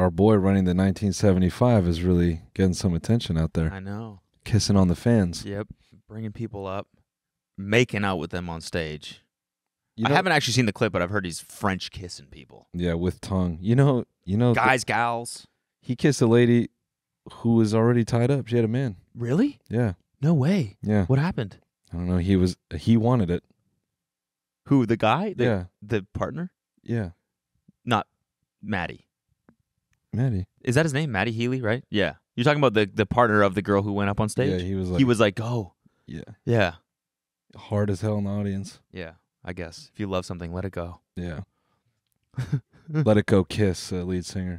our boy running the 1975 is really getting some attention out there, I know. kissing on the fans. Yep. Bringing people up, making out with them on stage. You I haven't actually seen the clip, but I've heard he's French kissing people. Yeah, with tongue. You know, you know, Guys, gals. he kissed a lady who was already tied up. She had a man. Really? Yeah, No way. yeah. What happened? I don't know. He was he wanted it. Who? The guy? The, yeah, The partner? yeah. Not Matty. Matty. Is that his name? Matty Healy, right? Yeah. You're talking about the, the partner of the girl who went up on stage? Yeah, he was like he was like, go. yeah, Yeah. hard as hell in the audience. Yeah. I guess. If you love something, let it go. Yeah. Let it go, kiss uh, lead singer.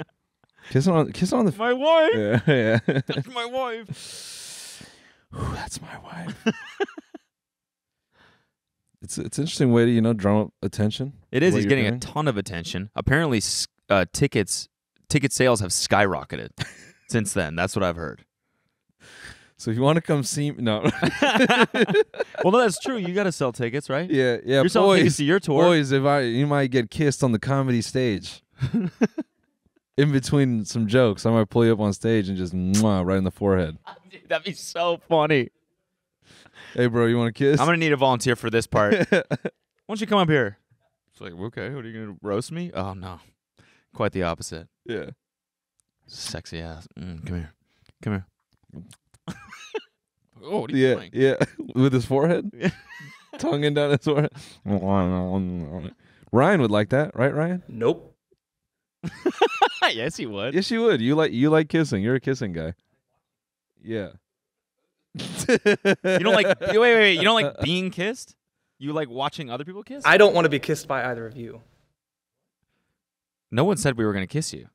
kiss on, kiss on the. my wife. yeah, yeah. That's my wife. Ooh, that's my wife. it's it's an interesting way to you know drum up attention. It is. He's you're getting a ton of attention. Apparently, uh, tickets ticket sales have skyrocketed since then. That's what I've heard. So if you want to come see me, no, well, no, that's true. You got to sell tickets, right? yeah, yeah, You're selling tickets boys, to your tour. boys. If I you might get kissed on the comedy stage. in between some jokes, I might pull you up on stage and just mwah, right in the forehead. Dude, that'd be so funny. Hey, bro, you want to kiss? I'm gonna need a volunteer for this part. Why don't you come up here? It's like, okay, what are you gonna roast me? Oh no, quite the opposite. yeah. Sexy ass. Mm, come here, come here. oh, what are you Yeah, doing? yeah, with his forehead, tongue in down his forehead. Ryan would like that, right, Ryan? Nope. yes, he would. Yes, you would. You like you like kissing. You're a kissing guy. Yeah. You don't like wait, wait, wait. You don't like being kissed? You like watching other people kiss? I don't want to be kissed by either of you. No one said we were gonna kiss you.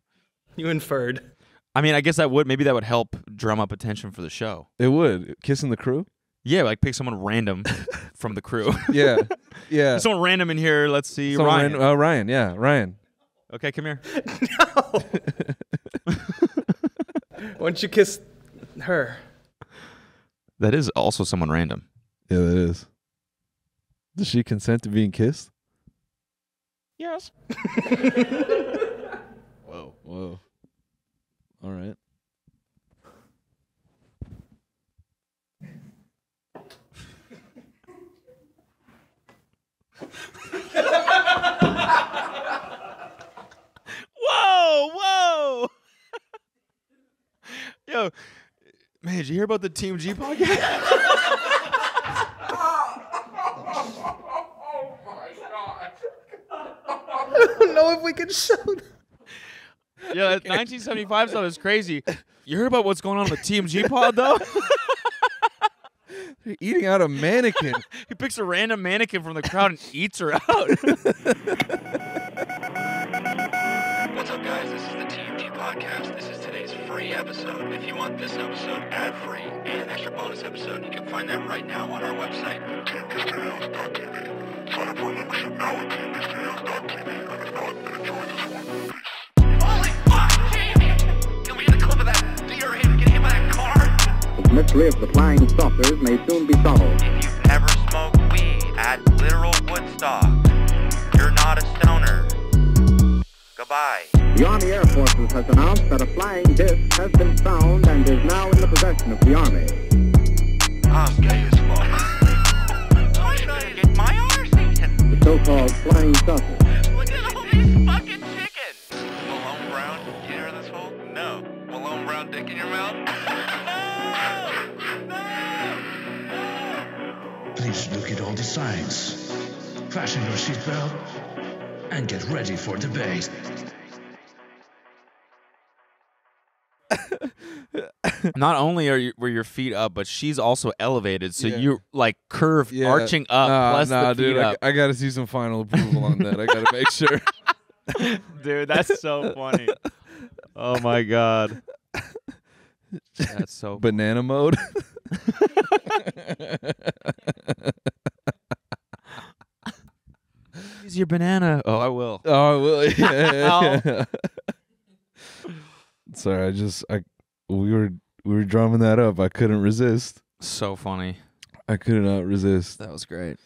You inferred. I mean, I guess that would maybe that would help drum up attention for the show. It would kissing the crew. Yeah, like pick someone random from the crew. Yeah, yeah. someone random in here. Let's see, Someone Ryan. ran- uh, Ryan. Yeah, Ryan. okay, come here. No. Why don't you kiss her? That is also someone random. Yeah, that is. Does she consent to being kissed? Yes. Whoa, whoa. All right. Whoa, whoa. Yo, man, did you hear about the TMG podcast? I don't know if we can show that. yeah, that 1975 stuff is crazy. You heard about what's going on with TMG pod though? You're eating out a mannequin. he picks a random mannequin from the crowd and eats her out. What's up, guys? This is the TMG Podcast. This is today's free episode. If you want this episode ad-free and an extra bonus episode, you can find that right now on our website, tmgstudios.tv. Sign up for a membership now at tmgstudios.tv. The mystery of the flying saucers may soon be solved. If you've ever smoked weed at literal Woodstock, you're not a stoner. Goodbye. The Army Air Forces has announced that a flying disc has been found and is now in the possession of the Army. Ah, I'm gay as fuck. I'm gonna get my arse eaten. The so-called flying saucer. Look at all the signs. Fasten your seatbelt and get ready for debate. Not only are you, were your feet up, but she's also elevated, so Yeah. you're like curved, Yeah. arching up, Nah, plus nah, the feet dude. I, up. I got to see some final approval on that. I got to make sure. Dude, that's so funny. Oh my god. That's so Banana mode. Use your banana. Oh, I will. oh, I will. yeah. Sorry, I just I we were we were drumming that up. I couldn't resist. So funny. I could not resist. That was great.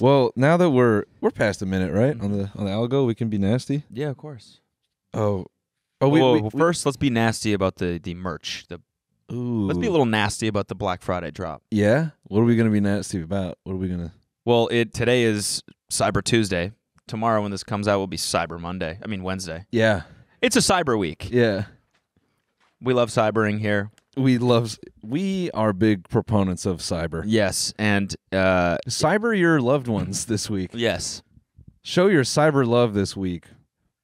Well, now that we're we're past a minute, right? Mm-hmm. On the on the algo, we can be nasty. Yeah, of course. Oh, Oh, we, Whoa, we- well, we- first, let's be nasty about the the merch. The Ooh. let's be a little nasty about the Black Friday drop. Yeah. What are we gonna be nasty about? What are we gonna? Well, it today is Cyber Tuesday. Tomorrow, when this comes out, will be Cyber Monday. I mean Wednesday. Yeah. It's a Cyber Week. Yeah. We love cybering here. We love. We are big proponents of cyber. Yes, and uh, Cyber your loved ones this week. yes, Show your cyber love this week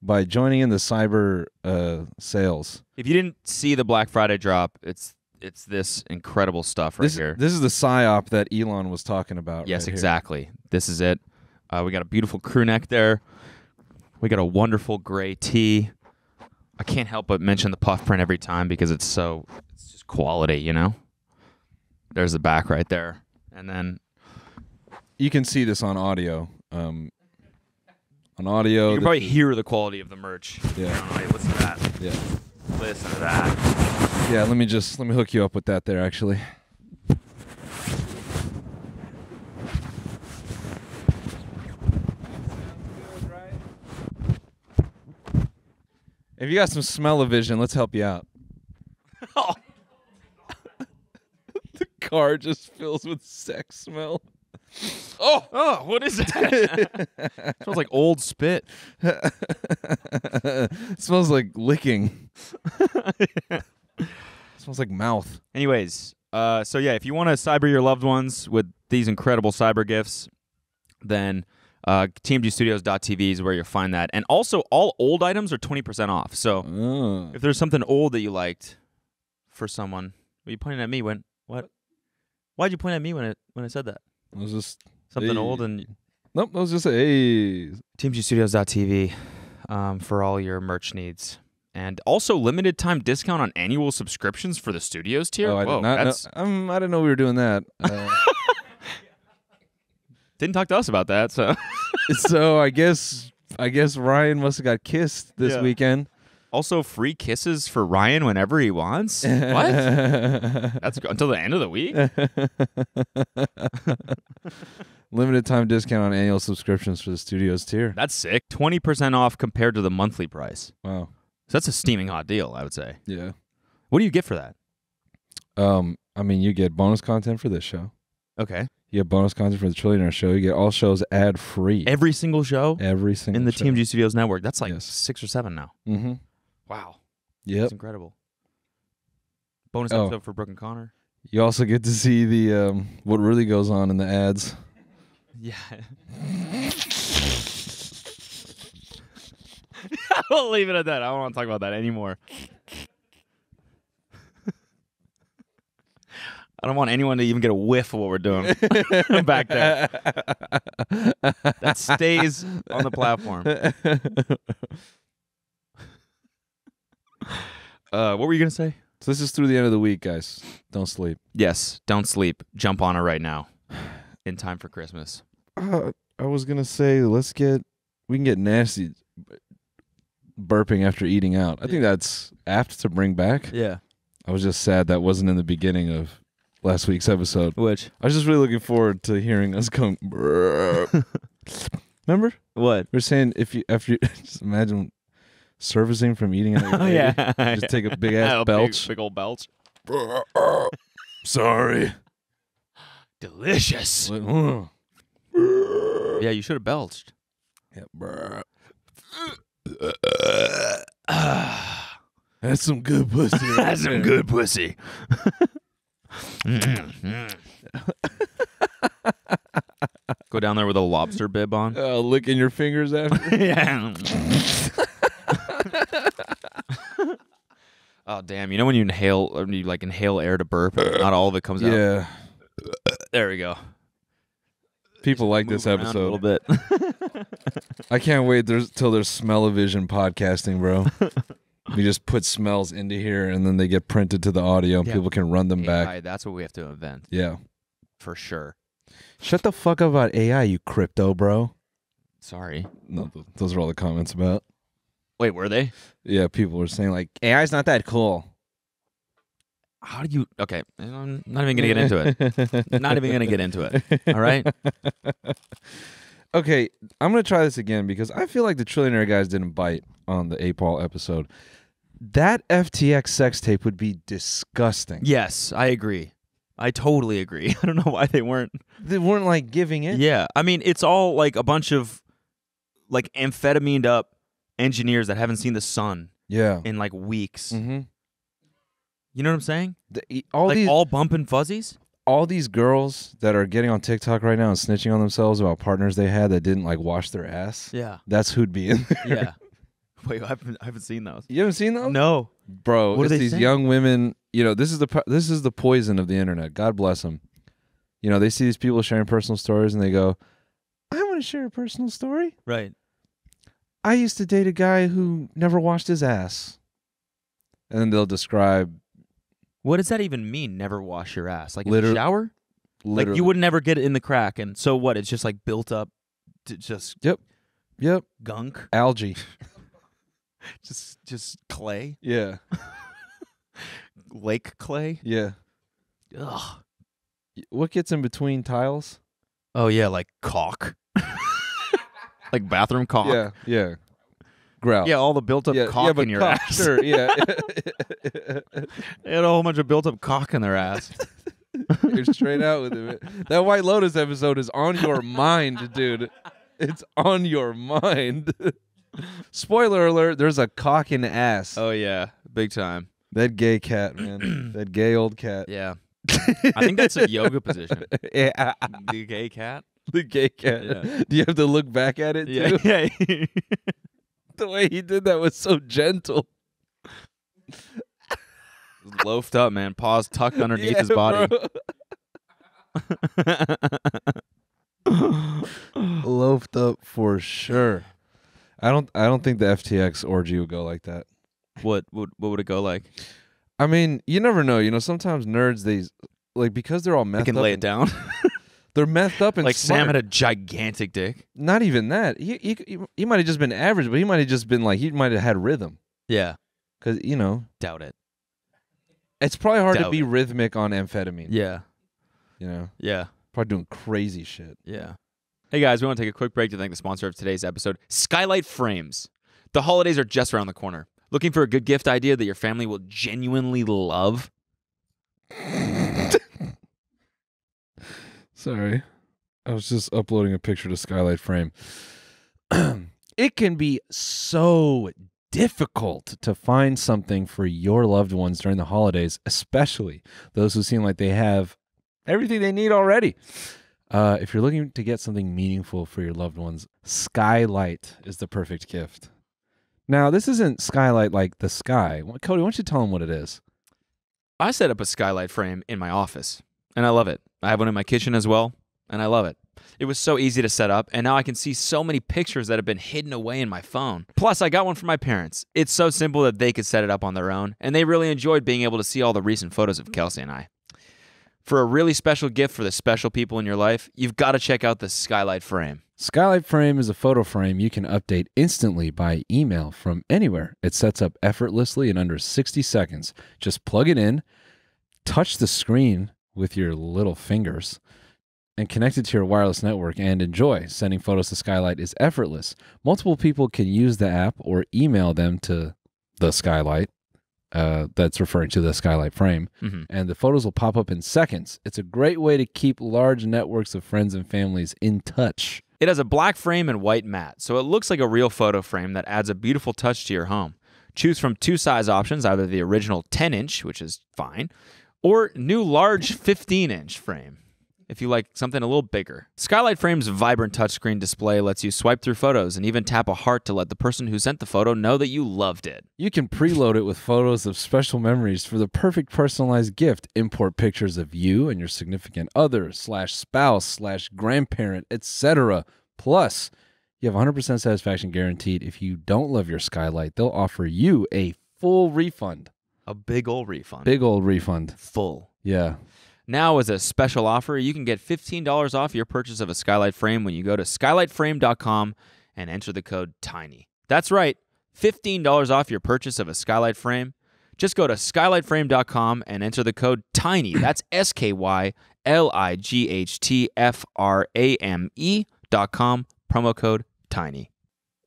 by joining in the cyber uh, sales. if you didn't see the Black Friday drop, it's it's this incredible stuff right this, here. this is the psyop that Elon was talking about. Yes, right here. exactly. This is it. Uh, we got a beautiful crew neck there. We got a wonderful gray tee. I can't help but mention the puff print every time because it's so it's just quality, you know. There's the back right there, and then You can see this on audio. Um, on audio. you can probably hear the quality of the merch. Yeah. Know, listen to that. yeah. Listen to that. Yeah. Let me just let me hook you up with that there. Actually. If you got some smell of vision, let's help you out. the car just fills with sex smell. Oh, oh, what is that? smells like old spit. smells like licking. smells like mouth. Anyways, uh, so yeah, if you want to cyber your loved ones with these incredible cyber gifts, then uh, TMGstudios.tv is where you'll find that. And also, all old items are 20% off. So Oh. if there's something old that you liked for someone, were you pointing at me when what? Why'd you point at me when it when I said that? It was just Something Hey. old and nope. That was just a hey. TMGstudios.tv um, for all your merch needs. And also limited time discount on annual subscriptions for the studios tier. Oh, I Whoa, did not. Know, um, I didn't know we were doing that. Uh, didn't talk to us about that. So so I guess I guess Ryan must have got kissed this Yeah. weekend. also free kisses for Ryan whenever he wants. what? That's until the end of the week. Limited time discount on annual subscriptions for the studios tier. That's sick. Twenty percent off compared to the monthly price. Wow. So that's a steaming hot deal, I would say. Yeah. What do you get for that? Um. I mean, you get bonus content for this show. Okay, You get bonus content for the Trillionaire show. You get all shows ad free. every single show Every single in the show. TMG Studios network. That's like Yes. six or seven now. Mm-hmm. Wow, Yep. that's incredible. Bonus Oh. episode for Brooke and Connor. You also get to see the um, what really goes on in the ads. Yeah. I'll leave it at that. I don't want to talk about that anymore. I don't want anyone to even get a whiff of what we're doing back there. That stays on the platform. Uh, what were you gonna say? So this is through the end of the week, guys. Don't sleep. Yes, don't sleep. Jump on it right now, in time for Christmas. Uh, I was gonna say let's get we can get nasty burping after eating out. I think that's apt to bring back. Yeah. I was just sad that wasn't in the beginning of last week's episode. Which? I was just really looking forward to hearing us going. "Brrr." Remember What? we are saying if you after you just imagine servicing from eating your Oh yeah. Just take a big ass A big- belch. big, old belch. Sorry. Delicious. Like, "Ugh." Yeah, you should have belched. Yeah. That's some good pussy. right That's some there. good pussy. Go down there with a lobster bib on. Uh, licking your fingers after. yeah. oh damn! You know when you inhale, or you like inhale air to burp, and not all of it comes out. yeah. There we go. People like this Move around a little bit. I can't wait there's, till there's smell-o-vision podcasting, bro. We just put smells into here and then they get printed to the audio and Yeah. people can run them back. That's what we have to invent Yeah. for sure. Shut the fuck up about AI, you crypto, bro. Sorry. No, th- those are all the comments about. Wait, were they? Yeah, people were saying like AI's not that cool. How do you? Okay, I'm not even gonna get into it. Not even gonna get into it. All right. Okay, I'm gonna try this again because I feel like the Trillionaire guys didn't bite on the eight ball episode. That FTX sex tape would be disgusting. Yes, I agree. I totally agree. I don't know why they weren't. They weren't like giving it. Yeah, I mean, it's all like a bunch of like amphetamine up engineers that haven't seen the sun Yeah. in like weeks. Mm-hmm. You know what I'm saying? all like these all bumping fuzzies. all these girls that are getting on TikTok right now and snitching on themselves about partners they had that didn't like wash their ass. Yeah, That's who'd be in there. yeah. Wait, I haven't, I haven't seen those. You haven't seen those? No. bro. What do it's they these say? young women. You know, this is the this is the poison of the internet. God bless them. You know, they see these people sharing personal stories and they go, "I want to share a personal story. Right. I used to date a guy who never washed his ass." And then they'll describe What does that even mean? Never wash your ass, like in Liter- the shower. Like literally. you would never get it in the crack, and so what? It's just like built up, to just Yep. Yep. gunk, Algae. just just clay, Yeah. lake clay. Yeah. Ugh. What gets in between tiles? Oh yeah, like caulk, like bathroom caulk. Yeah. Yeah. Grout. Yeah, all the built up yeah, caulk yeah, but in your cock, ass. Sure. Yeah. They had a whole bunch of built up cock in their ass. You're straight out with it. That White Lotus episode is on your mind, dude. It's on your mind. Spoiler alert, there's a cock in ass. oh yeah, big time. That gay cat, man. that gay old cat. Yeah, I think that's a yoga position. yeah. The gay cat. The gay cat. Yeah. Do you have to look back at it Yeah, too? yeah. The way he did that was so gentle. Loafed up, man. Paws tucked underneath Yeah, his body. bro. Loafed up for sure. I don't I don't think the FTX orgy would go like that. what would what would it go like? I mean, you never know. You know, sometimes nerds they like because they're all messed can up. lay it down. They're messed up and like smart. Sam had a gigantic dick. Not even that. He he, he, might have just been average, but he might have just been like he might have had rhythm Yeah, because you know doubt it. it's probably hard to be it. rhythmic on amphetamine. Yeah, You know, yeah, probably doing crazy shit. yeah. Hey guys, we want to take a quick break to thank the sponsor of today's episode, Skylight Frames. The holidays are just around the corner. Looking for a good gift idea that your family will genuinely love? Sorry. I was just uploading a picture to Skylight Frame. it can be so difficult to find something for your loved ones during the holidays, especially those who seem like they have everything they need already. Uh, if you're looking to get something meaningful for your loved ones, Skylight is the perfect gift. Now, this isn't Skylight like the sky. Cody, why don't you tell them what it is? I set up a skylight frame in my office, and I love it. I have one in my kitchen as well, and I love it. It was so easy to set up, and now I can see so many pictures that have been hidden away in my phone. Plus, I got one for my parents. It's so simple that they could set it up on their own, and they really enjoyed being able to see all the recent photos of Kelsey and I. For a really special gift for the special people in your life, you've got to check out the skylight frame. Skylight Frame is a photo frame you can update instantly by email from anywhere. It sets up effortlessly in under 60 seconds. Just plug it in, touch the screen with your little fingers, and connect it to your wireless network and enjoy. Sending photos to Skylight is effortless. Multiple people can use the app or email them to the Skylight. Uh, that's referring to the Skylight Frame Mhm. and the photos will pop up in seconds. It's a great way to keep large networks of friends and families in touch. It has a black frame and white mat, so it looks like a real photo frame that adds a beautiful touch to your home. Choose from two size options, either the original 10 inch, which is fine, or new large 15 inch frame, if you like something a little bigger. Skylight Frame's vibrant touchscreen display lets you swipe through photos and even tap a heart to let the person who sent the photo know that you loved it. You can preload it with photos of special memories for the perfect personalized gift. Import pictures of you and your significant other, slash spouse, slash grandparent, etc. Plus, you have 100% satisfaction guaranteed. If you don't love your skylight, they'll offer you a full refund. A big old refund. Big old refund. full. Yeah. Now, as a special offer, you can get $15 off your purchase of a skylight frame when you go to skylightframe.com and enter the code TINY. That's right, $15 off your purchase of a skylight frame. Just go to skylightframe.com and enter the code TINY. That's S K Y L I G H T F R A M E dot com, promo code TINY.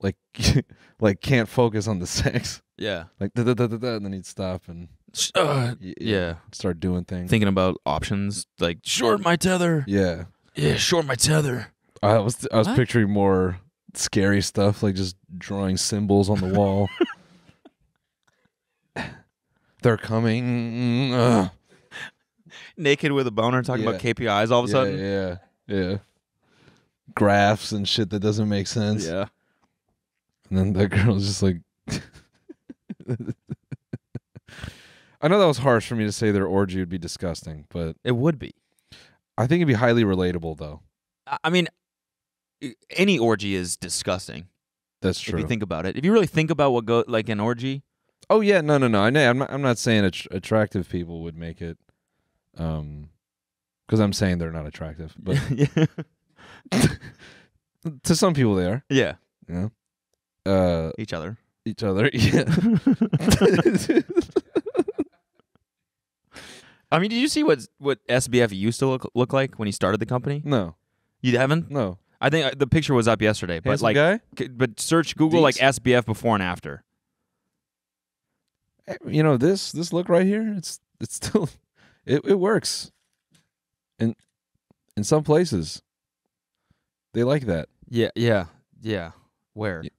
like like can't focus on the sex. Yeah. Like da, da, da, da, da, and then he'd stop and Uh, yeah. start doing things. Thinking about options like short my tether. yeah. Yeah, short my tether. I was I was What? picturing more scary stuff like just drawing symbols on the wall. They're coming. Ugh. Naked with a boner talking about KPIs all of a yeah, sudden. yeah, yeah. Graphs and shit that doesn't make sense. Yeah. And then that girl's just like I know that was harsh for me to say their orgy would be disgusting, but It would be. I think it'd be highly relatable though. I- I mean, i- any orgy is disgusting That's true. if true. you think about it. If you really think about what go like an orgy, oh yeah, no, no, no. I know. I'm not. I'm not saying att- attractive people would make it, um, because I'm saying they're not attractive, but yeah, to some people they are. yeah, Yeah. Uh, each other. each other. Yeah. I mean, did you see what what SBF used to look look like when he started the company? no, You haven't? no. I think uh, the picture was up yesterday, but Handsome like, guy. c- but search Google like SBF before and after. Eh, You know this this look right here. It's it's still it it works. In in some places, they like that. Yeah, yeah, yeah. Where?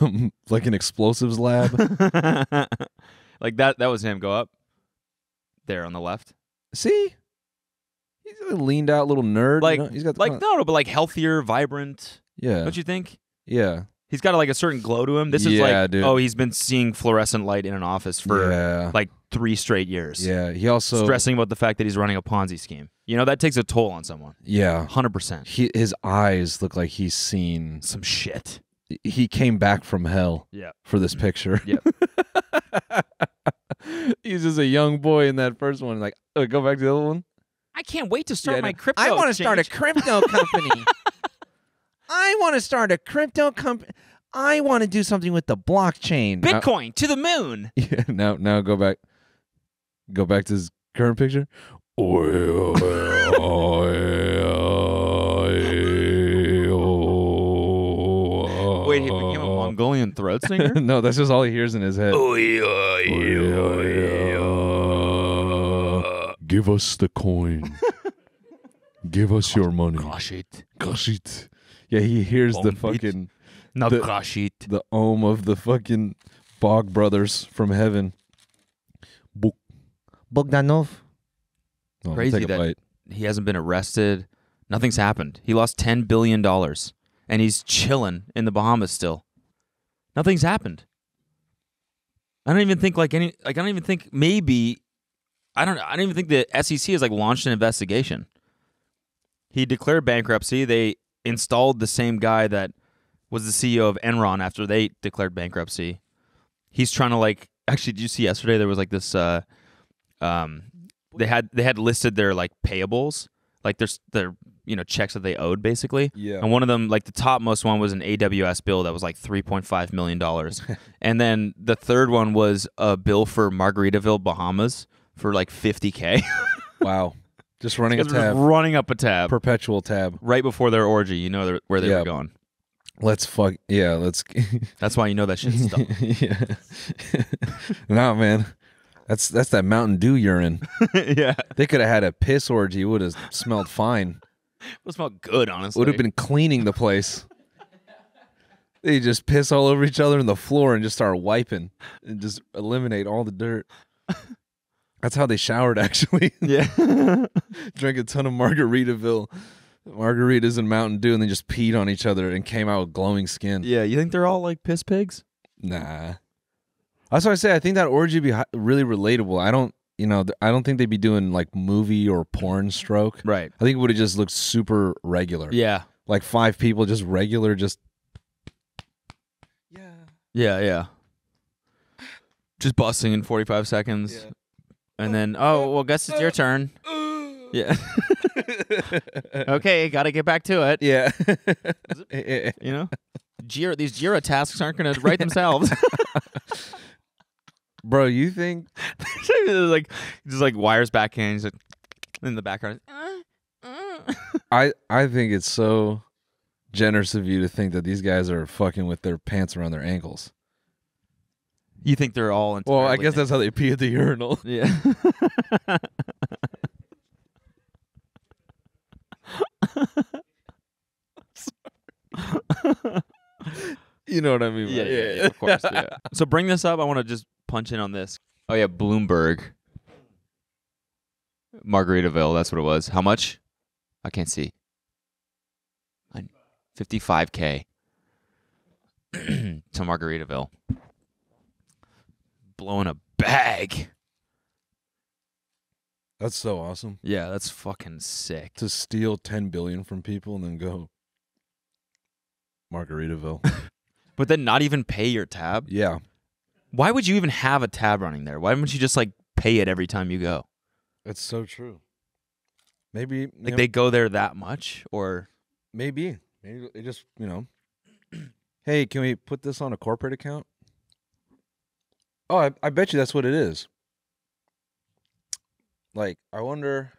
Um, like an explosives lab. like that. That was him. Go up there on the left. See, he's a leaned out little nerd. you Like, know? he's got the like no, no, but like healthier, vibrant. yeah, Don't you think? yeah, He's got like a certain glow to him. This is Yeah, like, dude. oh, he's been seeing fluorescent light in an office for yeah, like three straight years. yeah. He also stressing about the fact that he's running a Ponzi scheme. You know that takes a toll on someone. yeah. Hundred percent. His eyes look like he's seen. Some shit. He came back from hell Yeah. for this mm-hmm. picture. Yep. he's just a young boy in that first one. Like, oh, go back to the other one. I can't wait to start Yeah, my crypto. I want to start a crypto company. I want to start a crypto company. I want to do something with the blockchain. Bitcoin to the moon. Yeah, now now go back go back to his current picture. Wait, he became a Mongolian throat singer. no, that's just all he hears in his head. Give us the coin. Give us your money. Crush it. Gosh, it. Yeah, he hears the Bomb beat. fucking Now The- crush it. the ohm of the fucking Bog brothers from heaven. Book. Bogdanov. Oh, I'll Crazy take a that- bite. He hasn't been arrested. Nothing's happened. He lost ten billion dollars, and he's chilling in the Bahamas still. Nothing's happened. I don't even think like any like I don't even think maybe I don't I don't even think the SEC has like launched an investigation. He declared bankruptcy. They installed the same guy that was the CEO of Enron after they declared bankruptcy. He's trying to like actually did you see yesterday there was like this uh um they had they had listed their like payables, like their their you know checks that they owed basically. Yeah. And one of them, like the topmost one, was an AWS bill that was like three point five million dollars, and then the third one was a bill for Margaritaville, Bahamas, for like fifty k. Wow. Just running a tab. running up a tab Perpetual tab. right before their orgy. You know where they Yeah. were going. Let's fuck. Yeah, let's. That's why you know that shit's stuck. yeah. no, man. That's that's that Mountain Dew urine. yeah, They could have had a piss orgy. It would have smelled fine. It smelled good, honestly. Would have been cleaning the place. They just piss all over each other on the floor and just start wiping and just eliminate all the dirt. That's how they showered, actually. yeah. Drank a ton of Margaritaville, margaritas and Mountain Dew, and then just peed on each other and came out with glowing skin. yeah, you think they're all like piss pigs? Nah. That's why I say I think that orgy would be really relatable. I don't, you know, I don't think they'd be doing like movie or porn stroke. Right. I think it would have just looked super regular. Yeah. Like five people, just regular, just Yeah, yeah. Yeah. Just busting in 45 seconds. And then, oh, well, guess it's your turn. Yeah. okay, got to get back to it. yeah. You know? Jira, these Jira tasks aren't going to write themselves. Bro, you think like, just like wires back in. He's like, in the background. I I think it's so generous of you to think that these guys are fucking with their pants around their ankles. You think they're all in. Well, I guess that's how they pee at the urinal. Yeah. You know what I mean? yeah, right? yeah, yeah, of course. Yeah. So bring this up. I want to just punch in on this. Oh yeah, Bloomberg. Margaritaville, that's what it was. How much? I can't see. 55k to Margaritaville. Blowing a bag. That's so awesome. Yeah, that's fucking sick. To steal 10 billion from people and then go Margaritaville. But then not even pay your tab. yeah. Why would you even have a tab running there? Why wouldn't you just like pay it every time you go? It's so true. Maybe you Like know, they go there that much or maybe maybe they just, you know. hey, can we put this on a corporate account? Oh, I, I bet you that's what it is. Like, I wonder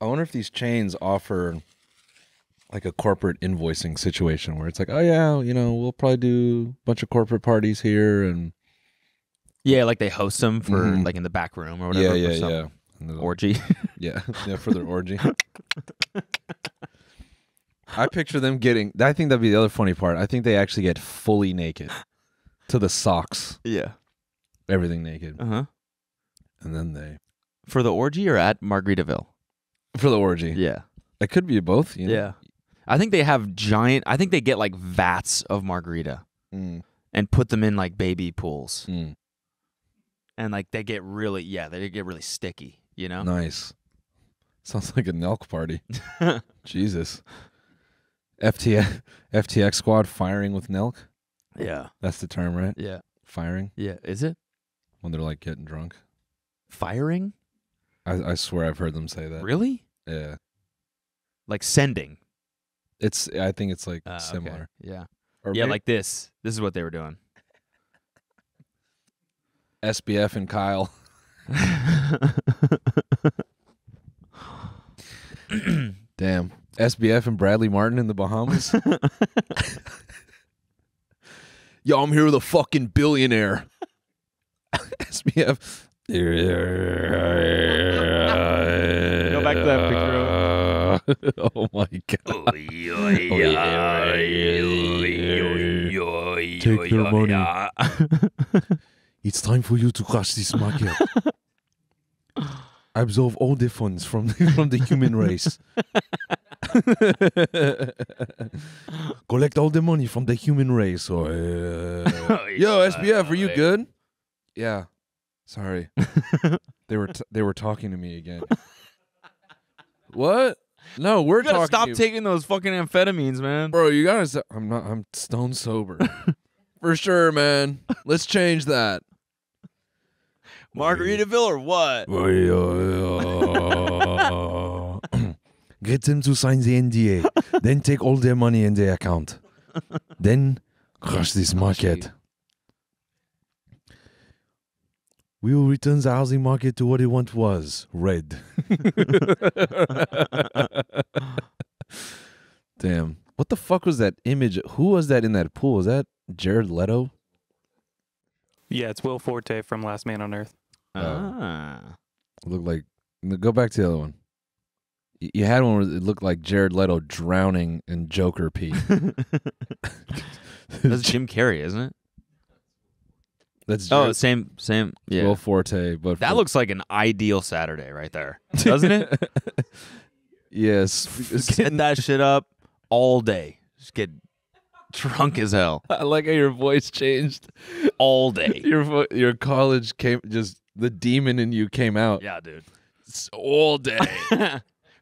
I wonder if these chains offer like a corporate invoicing situation where it's like, oh yeah, you know, we'll probably do a bunch of corporate parties here and Yeah, like they host them for Mhm. like in the back room or whatever. yeah, for yeah, some yeah. And they'll- Orgy. Yeah, yeah, for their orgy. I picture them getting. I think that'd be the other funny part. I think they actually get fully naked, to the socks, yeah. everything naked, Uh huh. and then they For the orgy or at Margaritaville? for the orgy. Yeah. It could be both. You know? Yeah. I think they have giant. I think they get like vats of margarita Mm, and put them in like baby pools, mm, and like they get really yeah they get really sticky. You know. nice. Sounds like a Nelk party. Jesus. FTX FTX squad firing with Nelk. Yeah. That's the term, right? Yeah. Firing Yeah. Is it when they're like getting drunk. firing? I, I swear I've heard them say that. Really? Yeah. Like sending? It's. I think it's like Ah, okay. similar. Yeah. Or yeah, may- like this. This is what they were doing. SBF and Kyle. Damn. SBF and Bradley Martin in the Bahamas. Yo, I'm here with a fucking billionaire. SBF. Go back to that picture. oh my god. Take their money. It's time for you to crush this market. Absorb all the funds from the, from the human race. Collect all the money from the human race. Or, uh, Yo, SBF, are you good? Yeah. Sorry. they were t- they were talking to me again. what? No, we're You gotta talking. stop to you. taking those fucking amphetamines, man. Bro, you gotta. St- I'm not. I'm stone sober. For sure, man. Let's change that. Margaritaville or what? Get them to sign the NDA. then take all their money in their account. Then crush this market. We will return the housing market to what it once was red. Damn. What the fuck was that image? Who was that in that pool? Was that Jared Leto? Yeah, it's Will Forte from Last Man on Earth. Ah. It looked like. Go back to the other one. You had one where it looked like Jared Leto drowning in Joker pee. That's Jim Carrey, isn't it? That's Oh, Jared, same, same. Yeah. Will Forte, but that for- looks like an ideal Saturday right there, doesn't it? yes. Get that shit up all day. Just get drunk as hell I like how your voice changed. all day. Your vo- your college came just the demon in you came out. Yeah, dude. It's all day,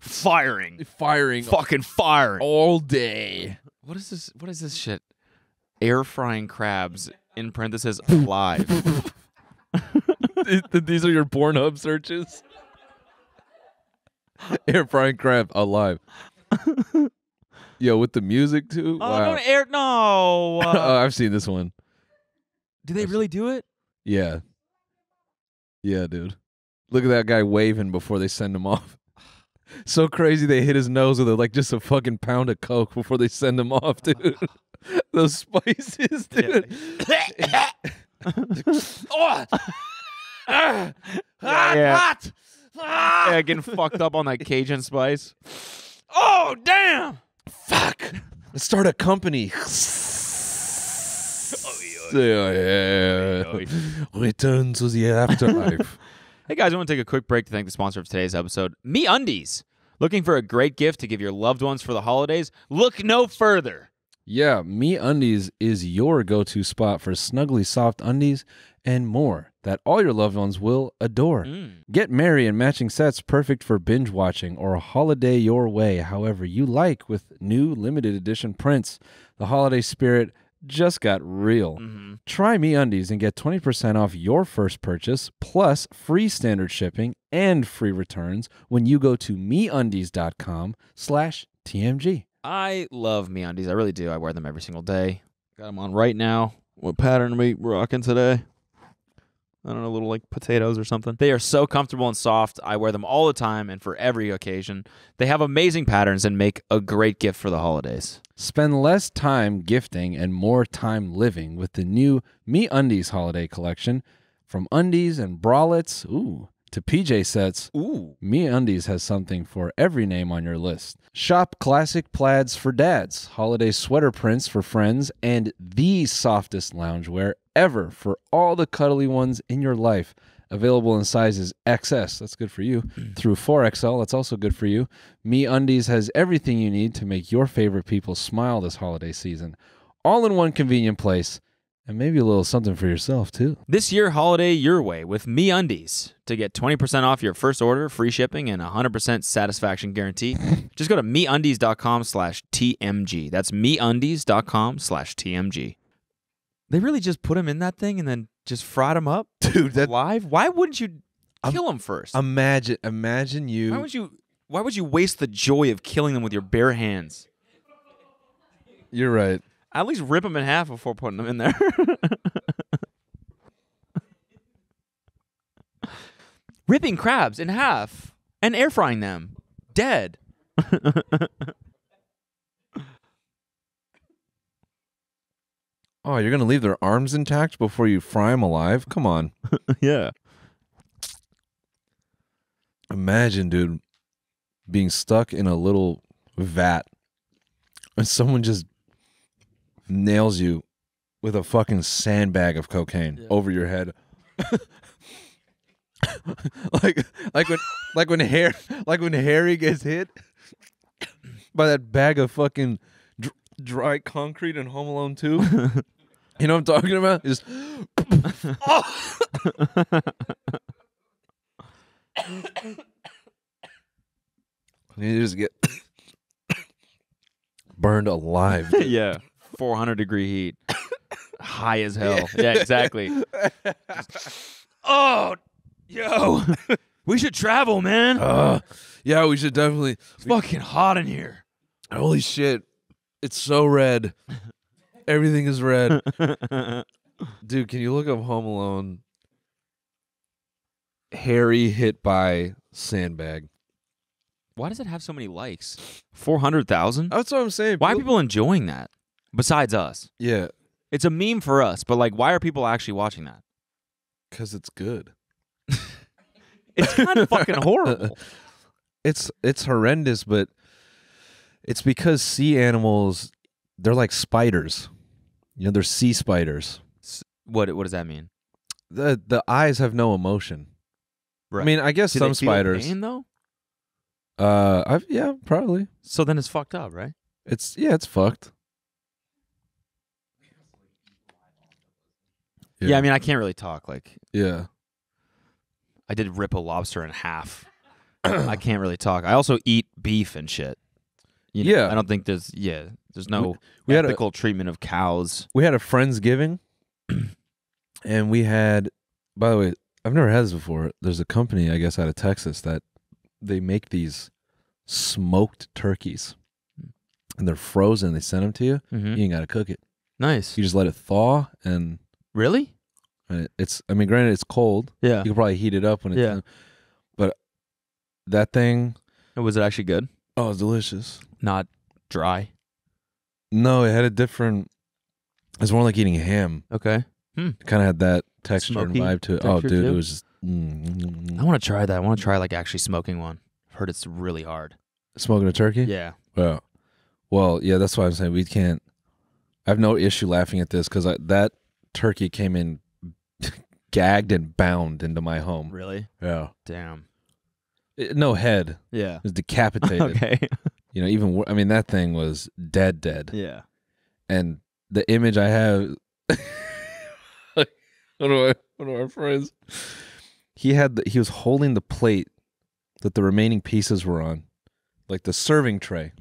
Firing. firing Fucking firing. all day. What is this? What is this shit? Air frying crabs in parentheses alive. These are your Pornhub searches. Air frying crab alive. Yo, with the music too. Oh, wow. don't air. No. oh, Uh, I've seen this one. do they really do it? Yeah. Yeah, dude. Look at that guy waving before they send him off. so crazy they hit his nose with like just a fucking pound of coke before they send him off, dude. Those spices, dude. oh, ah, hot, yeah. hot. Ah, yeah, getting fucked up on that Cajun spice. oh, damn. Fuck. Let's start a company. yeah, yeah. Return to the afterlife. Hey guys, I want to take a quick break to thank the sponsor of today's episode, Me Undies. Looking for a great gift to give your loved ones for the holidays? Look no further. Yeah, Me Undies is your go to spot for snuggly soft undies and more that all your loved ones will adore. Mm. Get merry in matching sets perfect for binge watching or a holiday your way, however you like, with new limited edition prints. The holiday spirit just got real. Mhm. Try Me Undies and get 20% off your first purchase, plus free standard shipping and free returns when you go to MeUndies.com slash TMG. I love Me Undies. I really do. I wear them every single day. Got them on right now. What pattern are we rocking today? I don't know, little like potatoes or something. They are so comfortable and soft. I wear them all the time and for every occasion. They have amazing patterns and make a great gift for the holidays. Spend less time gifting and more time living with the new Me Undies holiday collection. From undies and bralettes, ooh, to PJ sets, Ooh. Me Undies has something for every name on your list. Shop classic plaids for dads, holiday sweater prints for friends, and the softest loungewear ever for all the cuddly ones in your life. Available in sizes XS, that's good for you, mm. through 4XL, that's also good for you. Me Undies has everything you need to make your favorite people smile this holiday season. All in one convenient place, and maybe a little something for yourself too. This year, holiday your way with Me Undies. To get 20% off your first order, free shipping, and 100% satisfaction guarantee, just go to MeUndies.com slash TMG. That's MeUndies.com slash TMG. They really just put them in that thing and then just fried them up Dude, live? Why wouldn't you kill them first? imagine imagine you why would you Why would you waste the joy of killing them with your bare hands? You're right. At least rip them in half before putting them in there. Ripping crabs in half and air frying them. Dead. Oh, you're gonna leave their arms intact before you fry them alive? Come on. yeah. Imagine, dude, being stuck in a little vat and someone just nails you with a fucking sandbag of cocaine over your head. like like when like when Harry like when Harry gets hit by that bag of fucking dr- dry concrete in Home Alone 2. you know what I'm talking about? Just you just get burned alive. yeah. 400 degree heat. High as hell. Yeah, exactly. oh, yo. we should travel, man. Uh, yeah, we should definitely. it's fucking hot in here. Holy shit. It's so red. Everything is red. Dude, can you look up Home Alone? Harry hit by sandbag. Why does it have so many likes? 400,000? That's what I'm saying. Why are people enjoying that? Besides us. Yeah, It's a meme for us, but like, why are people actually watching that? because it's good. It's kind of fucking horrible. It's it's horrendous, but it's because sea animals they're like spiders. You know, they're sea spiders. What what does that mean? The the eyes have no emotion. I mean, I guess Do they some feel spiders. pain, though? Uh, I've, yeah, probably. So then it's fucked up, right? It's yeah, it's fucked. Yeah. I mean, I can't really talk. Like, yeah. I did rip a lobster in half. I can't really talk. I also eat beef and shit. You know, Yeah. I don't think there's yeah. There's no we had a- ethical treatment of cows. we had a friendsgiving, and we had. By the way, I've never had this before. There's a company, I guess, out of Texas that they make these smoked turkeys, and they're frozen. They send them to you. Mhm. You ain't got to cook it. Nice. You just let it thaw, and Really? and it's. I mean, granted, it's cold. Yeah. You can probably heat it up when it's. Yeah. But that thing, Was it actually good? Oh, it's delicious. Not dry. No, it had a different. It's more like eating ham. Okay. Kind of had that texture Smoky and vibe to it. Oh, texture, dude, it too? was just mm, mm, mm. I want to try that. I want to try like actually smoking one. I've heard it's really hard. smoking a turkey. Yeah. Well, well, yeah. That's why I'm saying we can't. I have no issue laughing at this because that turkey came in gagged and bound into my home. Really? Yeah. Damn. It- no head. Yeah. It was decapitated. Okay. You know, even I mean that thing was dead, dead. yeah. And the image I have, one of my one of our friends, he had the, he was holding the plate that the remaining pieces were on, like the serving tray.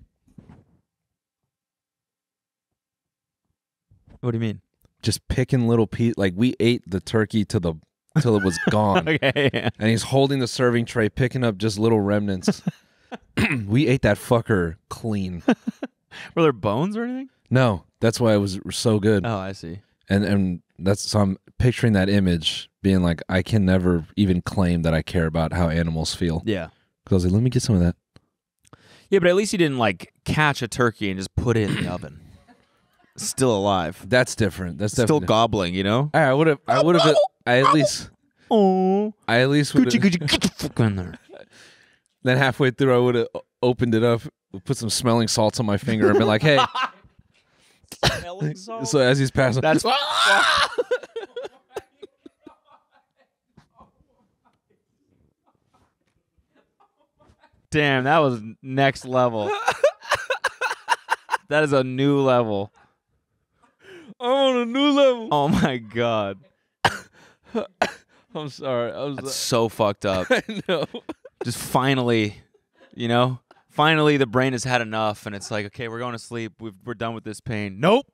What do you mean? Just picking little piece. Like we ate the turkey to the till it was gone, Okay. Yeah. and he's holding the serving tray, picking up just little remnants. we ate that fucker clean. Were there bones or anything? No, that's why it was so good. Oh, I see. And and that's so I'm picturing that image being like I can never even claim that I care about how animals feel. Yeah. Because I was like, let me get some of that. Yeah, but at least you didn't like catch a turkey and just put it in the oven. Still alive. That's different. That's Still definitely gobbling, you know? I would have. I would have. Uh, I at least. Oh. I at least would. Gucci, Gucci, get the fuck in there. Then halfway through, I would have opened it up, put some smelling salts on my finger, and been like, "Hey." so as he's passing, That's Damn, that was next level. that is a new level. I'm on a new level. Oh my god. I'm sorry. I was. That's so fucked up. I know. Just finally, you know, finally the brain has had enough and it's like, okay, we're going to sleep. We've, we're done with this pain. Nope.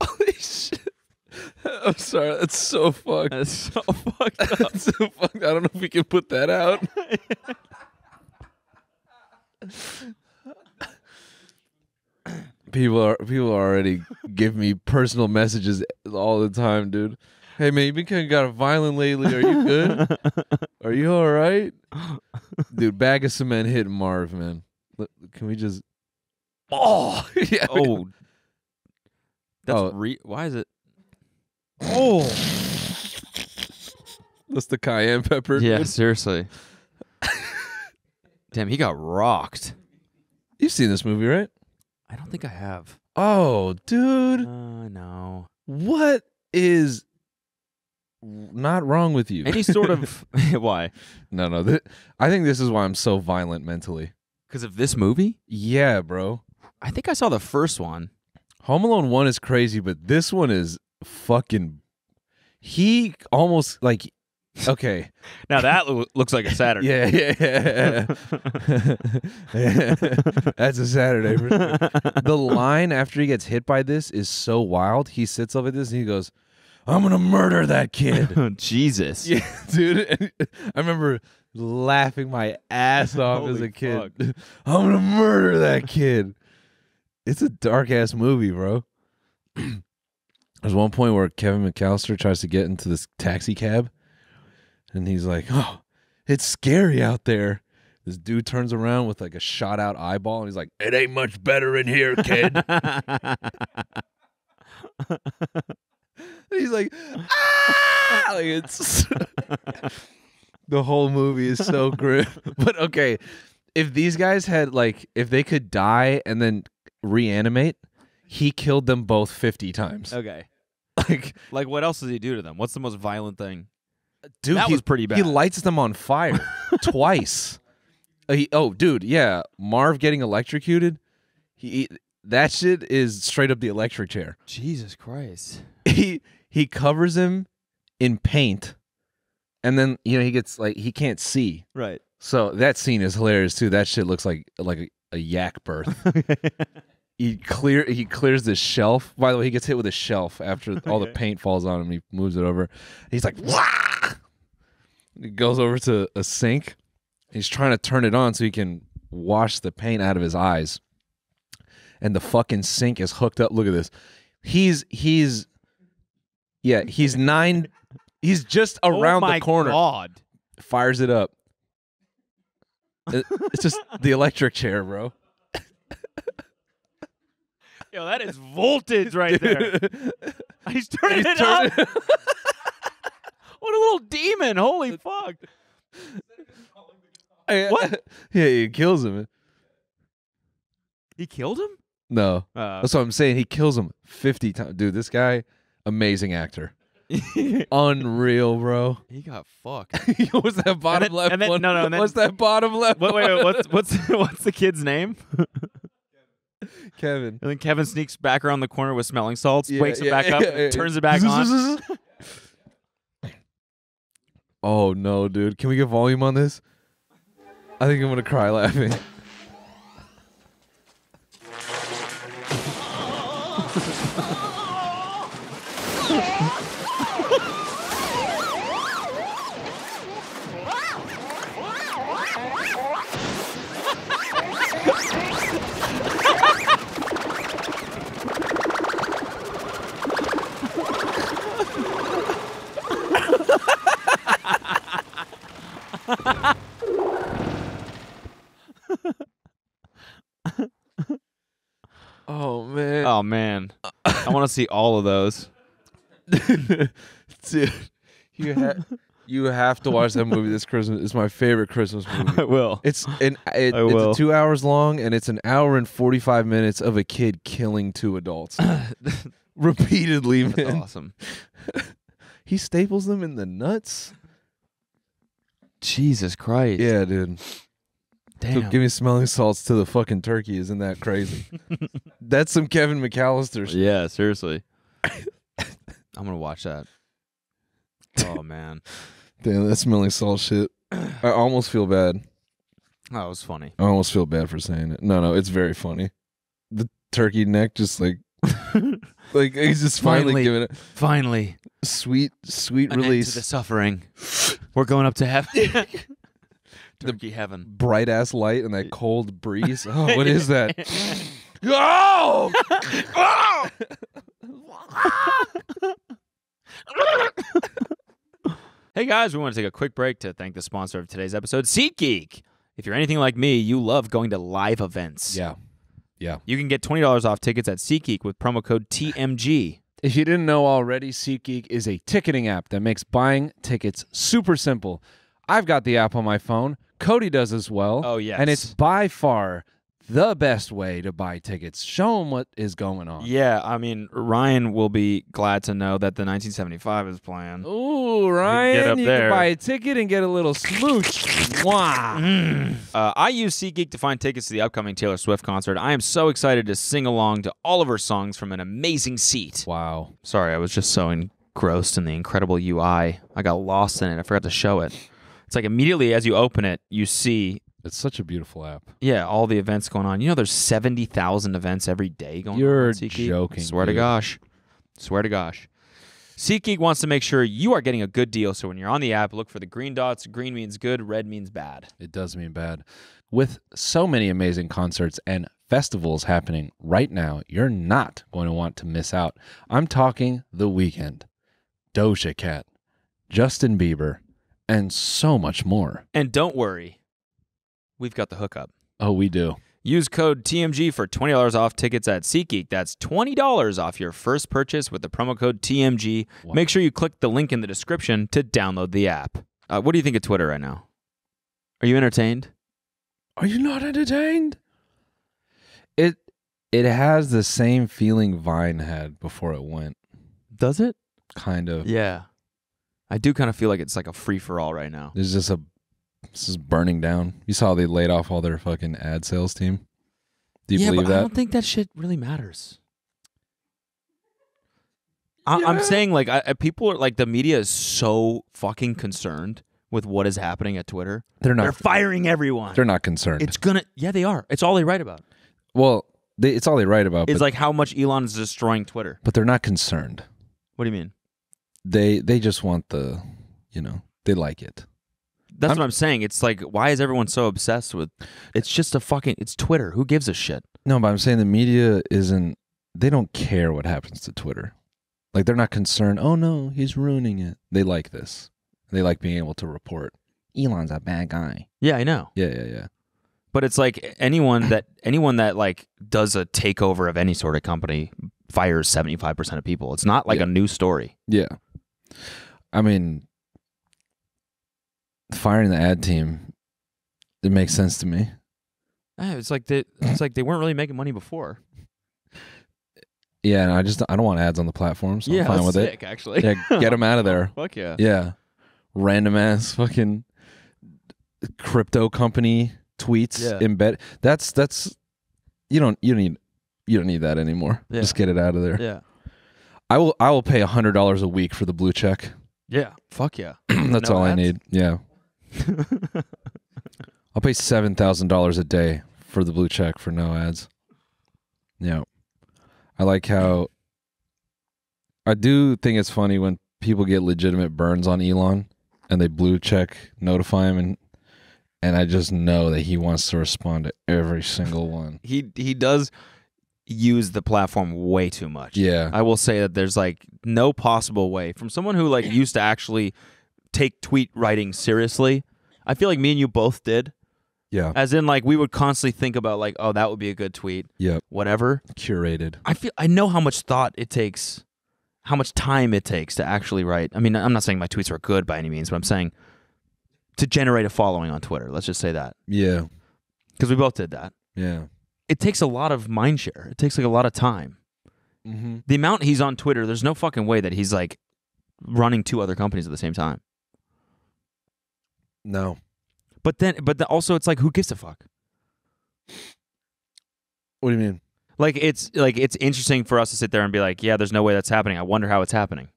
Holy shit. I'm sorry. That's so fucked. That's so fucked up. That's so fucked. I don't know if we can put that out. people are people already give me personal messages all the time, dude. Hey man, you've been kind of got violent lately. Are you good? are you all right, dude? Bag of cement hitting Marv, man. Can we just? Oh, yeah. Oh. That's Oh. re- why is it? oh. That's the cayenne pepper. Yeah, dude. seriously. Damn, he got rocked. You've seen this movie, right? I don't think I have. Oh, dude. Uh, no. What is not wrong with you? Any sort of why? no, no. Th- I think this is why I'm so violent mentally. Because of this movie? Yeah, bro. I think I saw the first one. Home Alone 1 is crazy, but this one is fucking. He almost like. Okay. Now that lo- looks like a Saturday. Yeah, yeah, yeah. That's a Saturday. For sure. The line after he gets hit by this is so wild. He sits up at this and he goes, I'm going to murder that kid. Jesus. Yeah, dude. I remember laughing my ass off as Holy a kid. I'm gonna murder that kid. It's a dark ass movie, bro. There's one point where Kevin McAllister tries to get into this taxi cab, and he's like, "Oh, it's scary out there." This dude turns around with like a shot out eyeball, and he's like, "It ain't much better in here, kid." he's like, ah! like it's the whole movie is so grim. But okay, if these guys had like if they could die and then reanimate, he killed them both fifty times. okay. Like, Like, what else does he do to them? What's the most violent thing? Dude, That he- was pretty He lights them on fire twice. Uh, he- oh, dude, yeah, Marv getting electrocuted. He that shit is straight up the electric chair. Jesus Christ. he he covers him in paint and then you know he gets like he can't see Right. so that scene is hilarious too that shit looks like like a, a yak birth he clear he clears the shelf by the way he gets hit with a shelf after all the paint falls on him he moves it over he's like Wah! He goes over to a sink he's trying to turn it on so he can wash the paint out of his eyes and the fucking sink is hooked up look at this he's he's yeah he's nine He's just oh around oh my the corner. God. Fires it up. It- it's just the electric chair, bro. Yo, that is voltage right there. He's turning He's it turning- up. What a little demon! Holy fuck! What? yeah, he kills him. He killed him. No, Uh, that's what I'm saying. He kills him 50 times. Dude, this guy, amazing actor. Unreal, bro. he got fucked. what's that bottom then- left and then- one? no, no, then- what's that bottom left Wait, wait, wait, what's what's what's the kid's name? Kevin. And then Kevin sneaks back around the corner with smelling salts, Yeah, wakes it yeah, back up, yeah, yeah. turns it back on. Oh, no, dude. Can we get volume on this? I think I'm going to cry laughing. Oh, man. Oh man, I want to see all of those. Dude, you, ha- you have to watch that movie this Christmas. It's my favorite Christmas movie. I will. It's an it, I it's two hours long, and it's an hour and forty five minutes of a kid killing two adults repeatedly. That's Man, awesome. he staples them in the nuts. Jesus Christ. Yeah, dude. Damn. So give me smelling salts to the fucking turkey. Isn't that crazy? That's some Kevin McAllister. shit. Yeah, seriously. I'm gonna watch that. Oh man, Damn, that smelling salt shit. I almost feel bad. that was funny. I almost feel bad for saying it. No, no, it's very funny. The turkey neck just like like he's just finally, Finally. giving it Finally, sweet, sweet an end release. to the suffering. We're going up to heaven. Turkey heaven. bright ass light and that cold breeze. Oh, what is that? oh! Hey guys, we want to take a quick break to thank the sponsor of today's episode, SeatGeek. If you're anything like me, you love going to live events. Yeah. Yeah. You can get $20 off tickets at SeatGeek with promo code TMG. If you didn't know already, SeatGeek is a ticketing app that makes buying tickets super simple. I've got the app on my phone. Cody does as well. Oh, yes. And it's by far the best way to buy tickets. Show them what is going on. Yeah, I mean, Ryan will be glad to know that the 1975 is playing. Ooh, Ryan, you there. can buy a ticket and get a little smooch. Mwah. Uh, I use SeatGeek to find tickets to the upcoming Taylor Swift concert. I am so excited to sing along to all of her songs from an amazing seat. Wow. Sorry, I was just so engrossed in the incredible UI. I got lost in it. I forgot to show it. It's like immediately as you open it, you see, It's such a beautiful app. yeah, all the events going on. You know, there's 70,000 events every day going on. You're on SeatGeek. joking, Swear to gosh. Swear to gosh. SeatGeek wants to make sure you are getting a good deal. So when you're on the app, look for the green dots. Green means good, red means bad. It does mean bad. With so many amazing concerts and festivals happening right now, you're not going to want to miss out. I'm talking The Weeknd, Doja Cat, Justin Bieber, and so much more. And don't worry, we've got the hookup. Oh, we do. Use code TMG for $20 off tickets at SeatGeek. That's $20 off your first purchase with the promo code TMG. Wow. Make sure you click the link in the description to download the app. Uh, what do you think of Twitter right now? Are you entertained? Are you not entertained? It it has the same feeling Vine had before it went, Does it? kind of. Yeah. I do kind of feel like it's like a free for all right now. There's just a this is burning down. You saw they laid off all their fucking ad sales team. Do you yeah, believe but I don't think that shit really matters. I, I'm saying like I, I- people are like the media is so fucking concerned with what is happening at Twitter. They're not. They're firing everyone. They're not concerned. It's gonna. Yeah, they are. It's all they write about. well, they, it's all they write about, It's but, like how much Elon is destroying Twitter. but they're not concerned. What do you mean? They they just want the, you know, they like it. That's I'm- what I'm saying. It's like why is everyone so obsessed with? It's just a fucking. It's Twitter. Who gives a shit? No, but I'm saying the media isn't. They don't care what happens to Twitter. Like they're not concerned. Oh no, he's ruining it. They like this. They like being able to report. Elon's a bad guy. Yeah, I know. Yeah, yeah, yeah. But it's like anyone that anyone that like does a takeover of any sort of company fires seventy five percent of people. It's not like Yeah. a new story. Yeah. I mean, firing the ad team, it makes sense to me. It's like they, it's like they weren't really making money before. Yeah, and I just I don't want ads on the platform, so I'm fine that's with sick, actually. Yeah, get them out of there. Fuck yeah. Yeah, random ass fucking crypto company tweets Yeah. embed. That's that's you don't you don't need you don't need that anymore. Yeah. Just get it out of there. Yeah. I will I will pay a hundred dollars a week for the blue check. Yeah. Fuck yeah. That's No all I need. Yeah. I'll pay seven thousand dollars a day for the blue check for no ads. Yeah. I like how I do think it's funny when people get legitimate burns on Elon and they blue check notify him and and I just know that he wants to respond to every single one. he he does use the platform way too much. Yeah. I will say that there's like no possible way from someone who like used to actually take tweet writing seriously. I feel like me and you both did. Yeah. As in like we would constantly think about like oh that would be a good tweet, Yeah. whatever. Curated. I feel I know how much thought it takes, how much time it takes to actually write. I mean, I'm not saying my tweets are good by any means, but I'm saying to generate a following on Twitter. Let's just say that Yeah. because we both did that. Yeah. It takes a lot of mind share. It takes like a lot of time. Mm-hmm. The amount he's on Twitter, there's no fucking way that he's like running two other companies at the same time. No. But then, but the, also, it's like who gives a fuck? What do you mean? Like it's like it's interesting for us to sit there and be like, yeah, there's no way that's happening. I wonder how it's happening.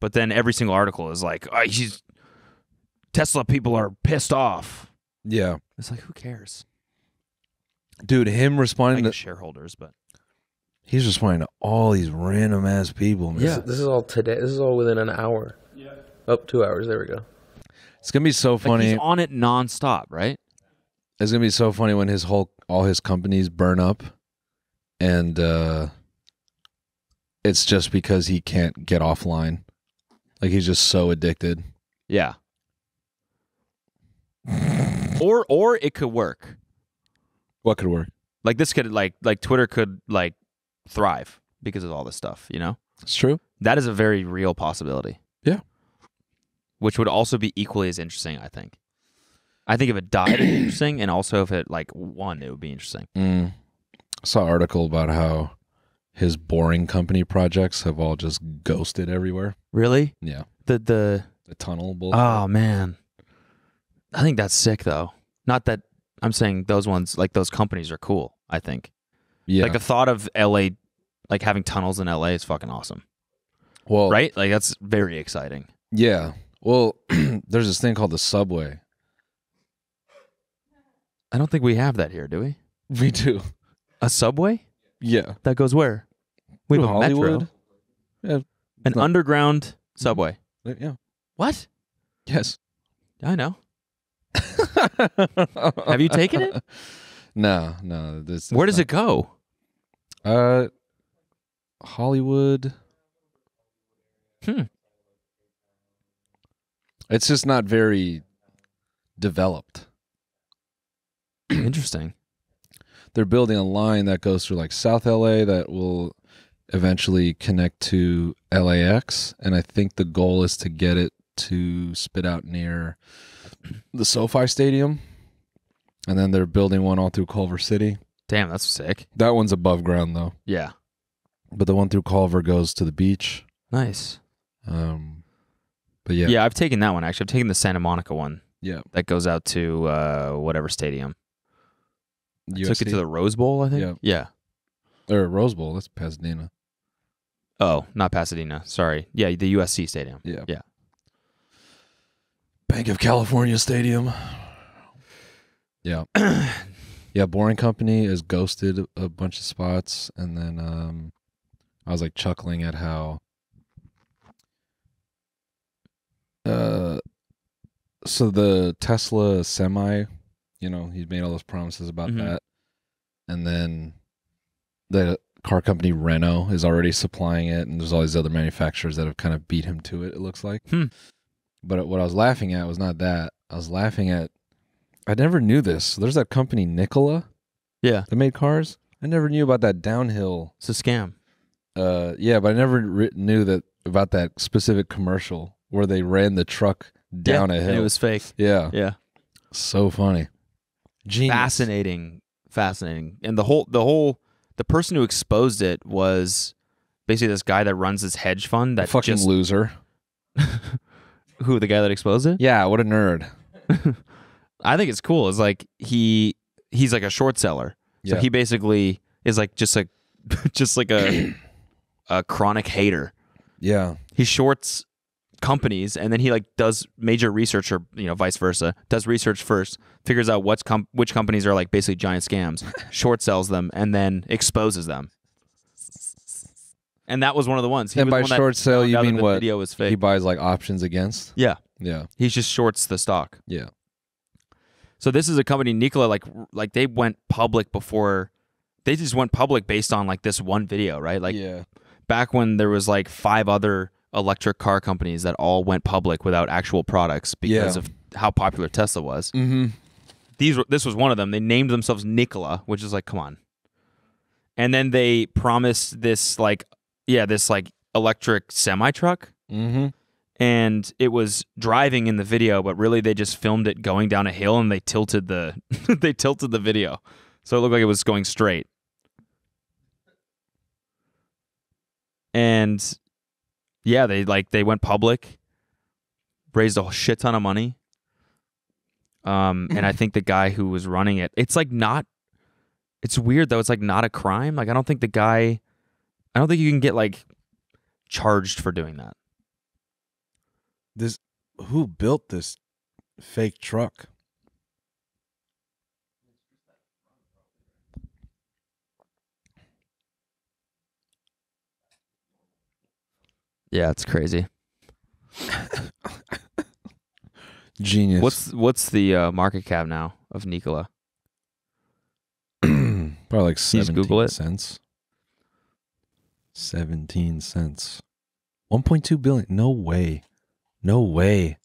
But then every single article is like, oh, he's Tesla people are pissed off. Yeah. It's like who cares? Dude, him I responding to shareholders, but He's responding to all these random ass people. Man. Yeah. This is all today. This is all within an hour. Yeah. Up Oh, two hours. There we go. It's gonna be so like funny. he's on it nonstop, right? it's gonna be so funny when his whole all his companies burn up, and uh it's just because he can't get offline. Like he's just so addicted. Yeah. or or it could work. What could work? Like this could like like Twitter could like thrive because of all this stuff, you know? It's true. That is a very real possibility. Which would also be equally as interesting, I think. I think if it died, it'd be interesting, and also if it like won, it would be interesting. Mm. I saw an article about how his boring company projects have all just ghosted everywhere. Really? Yeah, The the the tunnel bullshit. oh man, I think that's sick though. Not that I'm saying those ones like those companies are cool. I think yeah. like the thought of L.A. like having tunnels in L.A. is fucking awesome, well, right? Like that's very exciting. Yeah. Well, there's this thing called the subway. I don't think we have that here, do we? We do. A subway Yeah. that goes where? We have a metro. Yeah. an No. underground subway. Yeah. What? Yes. I know. Have you taken it? No, no. This. Where does it go? Uh, Hollywood. Hmm. It's just not very developed. Interesting. They're building a line that goes through like South LA that will eventually connect to LAX, and I think the goal is to get it to spit out near the SoFi Stadium, and then they're building one all through Culver City. Damn, that's sick. That one's above ground though, Yeah. but the one through Culver goes to the beach. Nice. Um, but yeah, Yeah. I've taken that one actually. I've taken the Santa Monica one yeah. that goes out to uh, whatever stadium. Took it to the Rose Bowl, I think. Yeah. Yeah. or Rose Bowl. That's Pasadena. Oh, not Pasadena. Sorry. Yeah, the USC stadium. Yeah. Yeah. Banc of California Stadium. Yeah. yeah, Boring Company has ghosted a bunch of spots and then um I was like chuckling at how uh so the Tesla semi, you know, he's made all those promises about Mhm. that. And then the car company Renault is already supplying it, and there's all these other manufacturers that have kind of beat him to it. It looks like. Hmm. But what I was laughing at was not that. I was laughing at. I never knew this. There's that company Nikola Yeah, that made cars. I never knew about that downhill. it's a scam. Uh, yeah, but I never re- knew that about that specific commercial where they ran the truck down yeah, a hill. it was fake. yeah, Yeah, so funny. Genius. fascinating, fascinating. And the whole, the whole, the person who exposed it was basically this guy that runs this hedge fund that Fucking just loser. who the guy that exposed it. Yeah, what a nerd. I think it's cool. It's like he he's like a short seller. So Yeah. he basically is like just like just like a a chronic hater. Yeah. He shorts companies and then he like does major research or you know vice versa. Does research first, figures out what's com- which companies are like basically giant scams, short sells them and then exposes them. And that was one of the ones. He and was by one short sale, you mean what? Video was fake. He buys like options against. yeah, Yeah. he just shorts the stock. Yeah. So this is a company, Nikola, like like they went public before. They just went public based on like this one video, right? Like yeah. back when there was like five other electric car companies that all went public without actual products because Yeah. of how popular Tesla was. Mm-hmm. These were, this was one of them. They named themselves Nikola, which is like, come on. And then they promised this like, yeah, this like electric semi truck Mm-hmm. and it was driving in the video, but really they just filmed it going down a hill and they tilted the they tilted the video. So it looked like it was going straight. And yeah, they like they went public, raised a shit ton of money. Um and I think the guy who was running it, it's like not it's weird though, it's like not a crime. Like I don't think the guy I don't think you can get like charged for doing that. This who built this fake truck? Yeah, it's crazy. Genius. What's what's the uh, market cap now of Nikola? probably like just Google seventeen it? cents? Seventeen cents. One point two billion. No way. No way.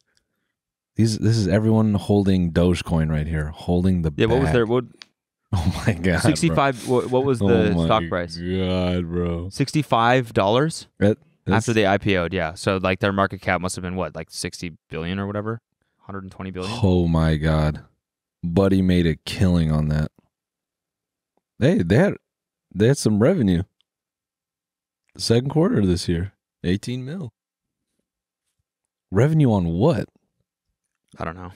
These this is everyone holding Dogecoin right here, holding the Yeah, what was bag. their what Oh my god. Sixty five. What, what was Oh the my stock price? God, bro. Sixty five dollars that's- after they IPO'd. Yeah, so like their market cap must have been what, like sixty billion or whatever, hundred and twenty billion. Oh my god. Buddy made a killing on that. Hey, they had they had some revenue. Second quarter of this year. 18 mil. Revenue on what? I don't know.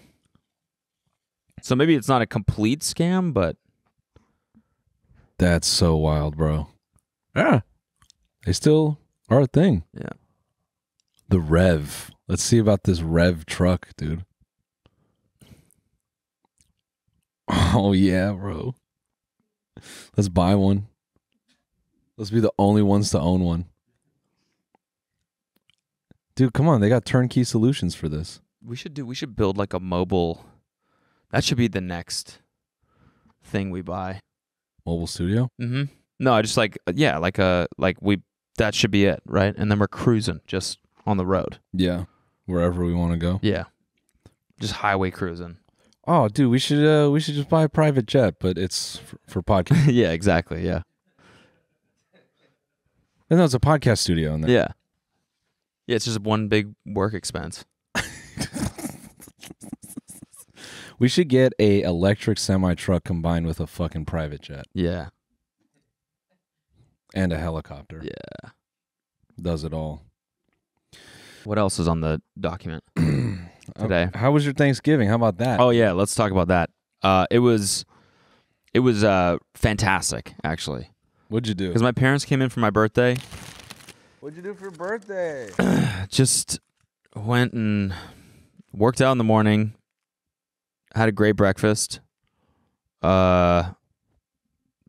So maybe it's not a complete scam, but That's so wild, bro. Yeah. They still are a thing. Yeah. The Rev. Let's see about this Rev truck, dude. Oh yeah, bro. Let's buy one. Let's be the only ones to own one. Dude, come on. They got turnkey solutions for this. we should do. We should build like a mobile. That should be the next thing we buy. Mobile studio? Mm-hmm. No, I just like yeah, like a like we that should be it, right? And then we're cruising just on the road. Yeah. Wherever we want to go. Yeah, just highway cruising. Oh, dude, we should uh we should just buy a private jet, but it's for, for podcast. yeah, exactly. Yeah, no, it's a podcast studio in there. yeah, yeah. It's just one big work expense. We should get a electric semi truck combined with a fucking private jet Yeah, and a helicopter. yeah. Does it all. What else is on the document today? How was your Thanksgiving? How about that? Oh yeah, let's talk about that. Uh, it was, it was uh fantastic actually What'd you do? because my parents came in for my birthday. What'd you do for your birthday? just went and worked out in the morning had a great breakfast uh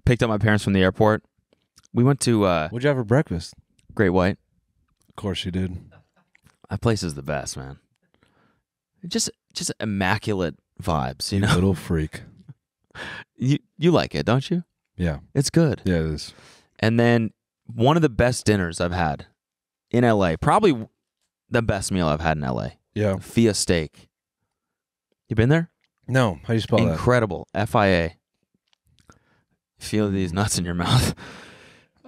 picked up my parents from the airport we went to uh What'd you have for breakfast? great white Of course you did. that place is the best man just just immaculate vibes you know little freak. you you like it don't you Yeah. it's good Yeah, it is. And then one of the best dinners I've had in LA, probably the best meal I've had in LA. Yeah. Fia steak. You been there? No. How do you spell that? Incredible. F I A. Feel these nuts in your mouth.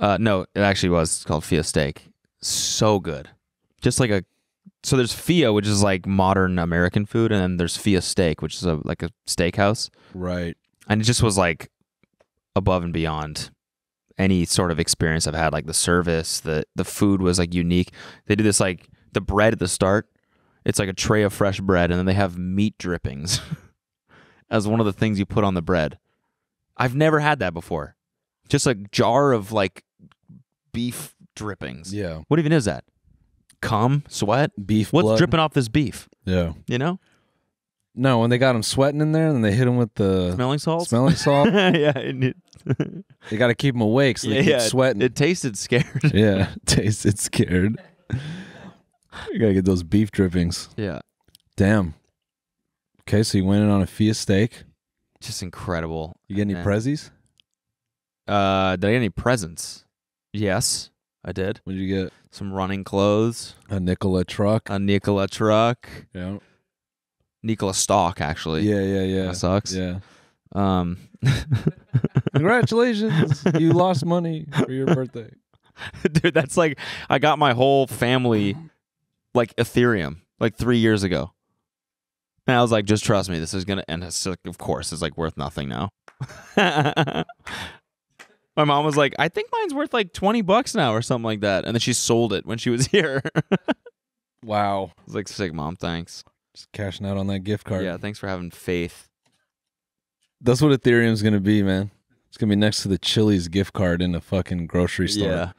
Uh, no, it actually was called Fia steak. So good. Just like a so there's Fia, which is like modern American food, and then there's Fia steak, which is a like a steakhouse. Right. And it just was like above and beyond any sort of experience I've had. Like the service, the the food was like unique. They do this like the bread at the start. It's like a tray of fresh bread, and then they have meat drippings as one of the things you put on the bread. I've never had that before. Just a jar of like beef drippings. Yeah. What even is that? Cum, sweat. Beef What's blood. dripping off this beef? Yeah. You know, No, when they got him sweating in there, and they hit him with the smelling salts. smelling salt. yeah, and it, they got to keep him awake so they yeah, keep yeah, sweating. It tasted scared. yeah. Tasted scared. you gotta get those beef drippings. yeah. Damn. Okay, so you went in on a Fia steak. just incredible. You get any Yeah. prezzies? Uh, did I get any presents? Yes, I did. What did you get? Some running clothes, A Nikola truck. a Nikola truck, yeah. Nikola stock actually. Yeah, yeah, yeah. that sucks. Yeah. Um, Congratulations. you lost money for your birthday. dude, that's like I got my whole family like Ethereum like three years ago, and I was like, just trust me, this is gonna. And it's like, of course, it's like worth nothing now. My mom was like, I think mine's worth like 20 bucks now or something like that. And then she sold it when she was here. Wow. was like, sick, mom, thanks. Just cashing out on that gift card. Yeah, thanks for having faith. That's what Ethereum's gonna be, man. It's gonna be next to the Chili's gift card in the fucking grocery store. Yeah.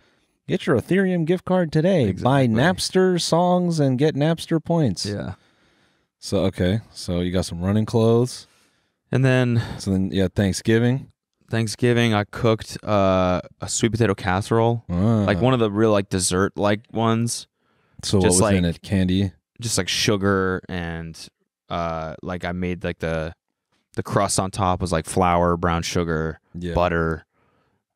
Get your Ethereum gift card today. Buy Napster songs and get Napster points. Yeah. So okay, so you got some running clothes. And then So then yeah, Thanksgiving. Thanksgiving, I cooked uh, a sweet potato casserole, Ah. like one of the real like dessert like ones, So what just was in like- it? Candy. just like sugar and uh, like I made like the the crust on top was like flour, brown sugar, Yeah. butter,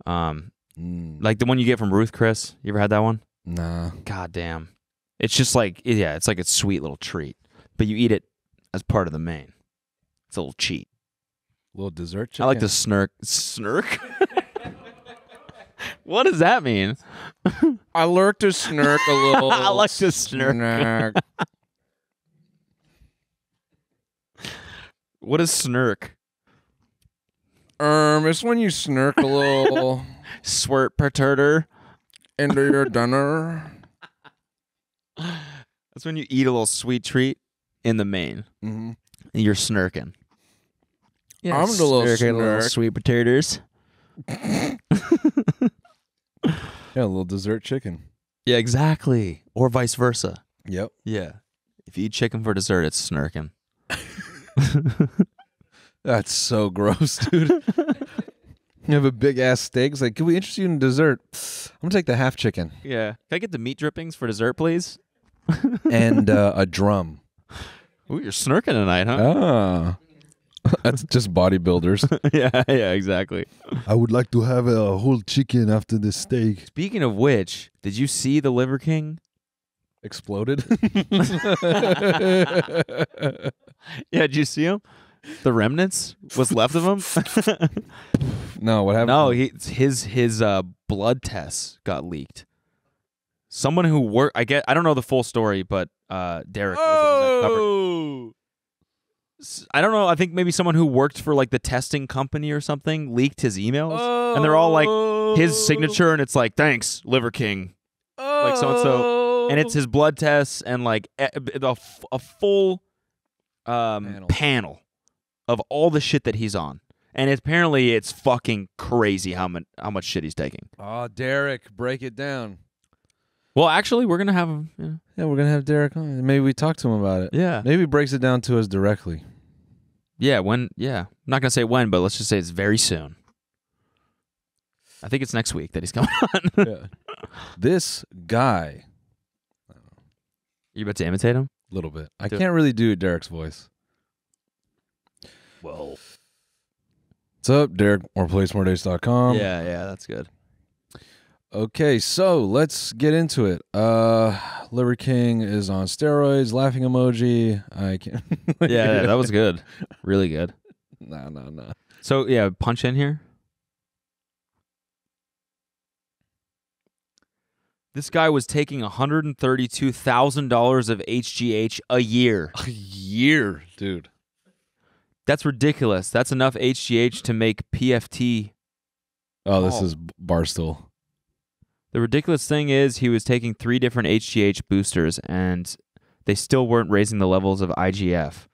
um, Mm, like the one you get from Ruth Chris. You ever had that one? nah. God damn, it's just like yeah, it's like a sweet little treat, but you eat it as part of the main. It's a little cheat. Little dessert. Chicken. I like to snirk. Snirk. what does that mean? I lurk to snirk a little. I like to snirk. What is snirk? Um, it's when you snirk a little Swirt perturter. into your dinner. That's when you eat a little sweet treat in the main. Mm-hmm. And you're snirking. Yeah, I'm the little snirking little sweet potatoes. Yeah, a little dessert chicken. Yeah, exactly. Or vice versa. Yep. Yeah. If you eat chicken for dessert, it's snirking. That's so gross, dude. you have a big ass steak. It's like, can we interest you in dessert? I'm gonna take the half chicken Yeah. Can I get the meat drippings for dessert, please? and uh, a drum. Ooh, you're snirking tonight, huh? Ah, that's just bodybuilders. yeah, yeah, exactly. I would like to have a whole chicken after the steak. Speaking of which, did you see the Liver King? Exploded. Yeah, did you see him? The remnants? What's left of him? no, what happened? no, he, his his uh, blood tests got leaked. Someone who worked, I get, I don't know the full story, but uh, Derek. was the one that covered- S- I don't know. I think maybe someone who worked for like the testing company or something leaked his emails, and they're all like his signature, and it's like thanks, Liver King, like so and so, and it's his blood tests and like a full um, Panel. panel. of all the shit that he's on, and apparently it's fucking crazy how much how much shit he's taking. Oh, Derek, break it down. Well, actually, we're gonna have him. Yeah, Yeah, we're gonna have Derek on. Maybe we talk to him about it. yeah, Maybe he breaks it down to us directly. yeah. When? Yeah, I'm not gonna say when, but let's just say it's very soon. I think it's next week that he's coming on. yeah. This guy, you about to imitate him? a little bit. I Do can't really do Derek's voice. Well, What's up, Derek? MorePlatesMoreDates.com. yeah, yeah, that's good. Okay, so let's get into it. Uh Liver King is on steroids, laughing emoji. I can Yeah, yeah, that was good. Really good. No, no, no. So yeah, punch in here. This guy was taking $132,000 of HGH a year. A year, dude. That's ridiculous. That's enough HGH to make PFT. Oh, this Oh. is Barstool. The ridiculous thing is he was taking three different HGH boosters and they still weren't raising the levels of IGF.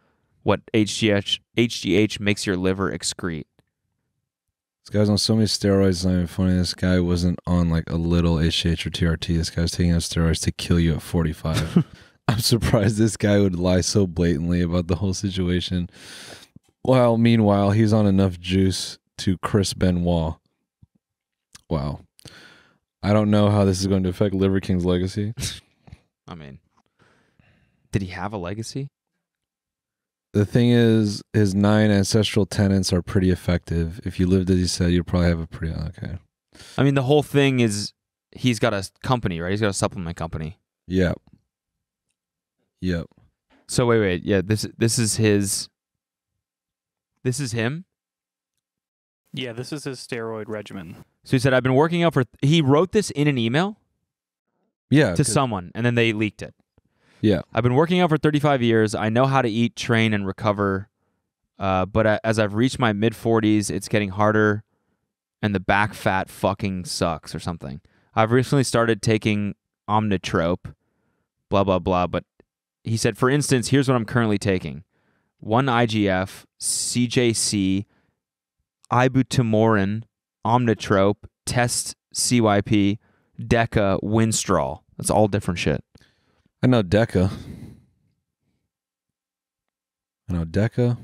What HGH HGH makes your liver excrete. This guy's on so many steroids. It's not even funny. This guy wasn't on like a little HGH or TRT. This guy's taking enough steroids to kill you at 45. I'm surprised this guy would lie so blatantly about the whole situation. While meanwhile, he's on enough juice to Chris Benoit. Wow. I don't know how this is going to affect Liver King's legacy. I mean, did he have a legacy? The thing is, his nine ancestral tenants are pretty effective. If you lived as he said, you'd probably have a pretty okay. I mean, the whole thing is he's got a company, right? He's got a supplement company. Yep. Yep. So wait, wait, yeah, this this is his. This is him. Yeah, this is his steroid regimen. So he said, "I've been working out for." He wrote this in an email Yeah. To someone, and then they leaked it. Yeah. I've been working out for 35 years. I know how to eat, train, and recover. Uh, but a- as I've reached my mid 40s, it's getting harder, and the back fat fucking sucks or something. I've recently started taking Omnitrope, blah blah blah. But he said, for instance, here's what I'm currently taking: one IGF, CJC, Ibutamoren, Omnitrope, Test CYP, Deca, Winstrol. That's all different shit. I know Deca. I know Deca.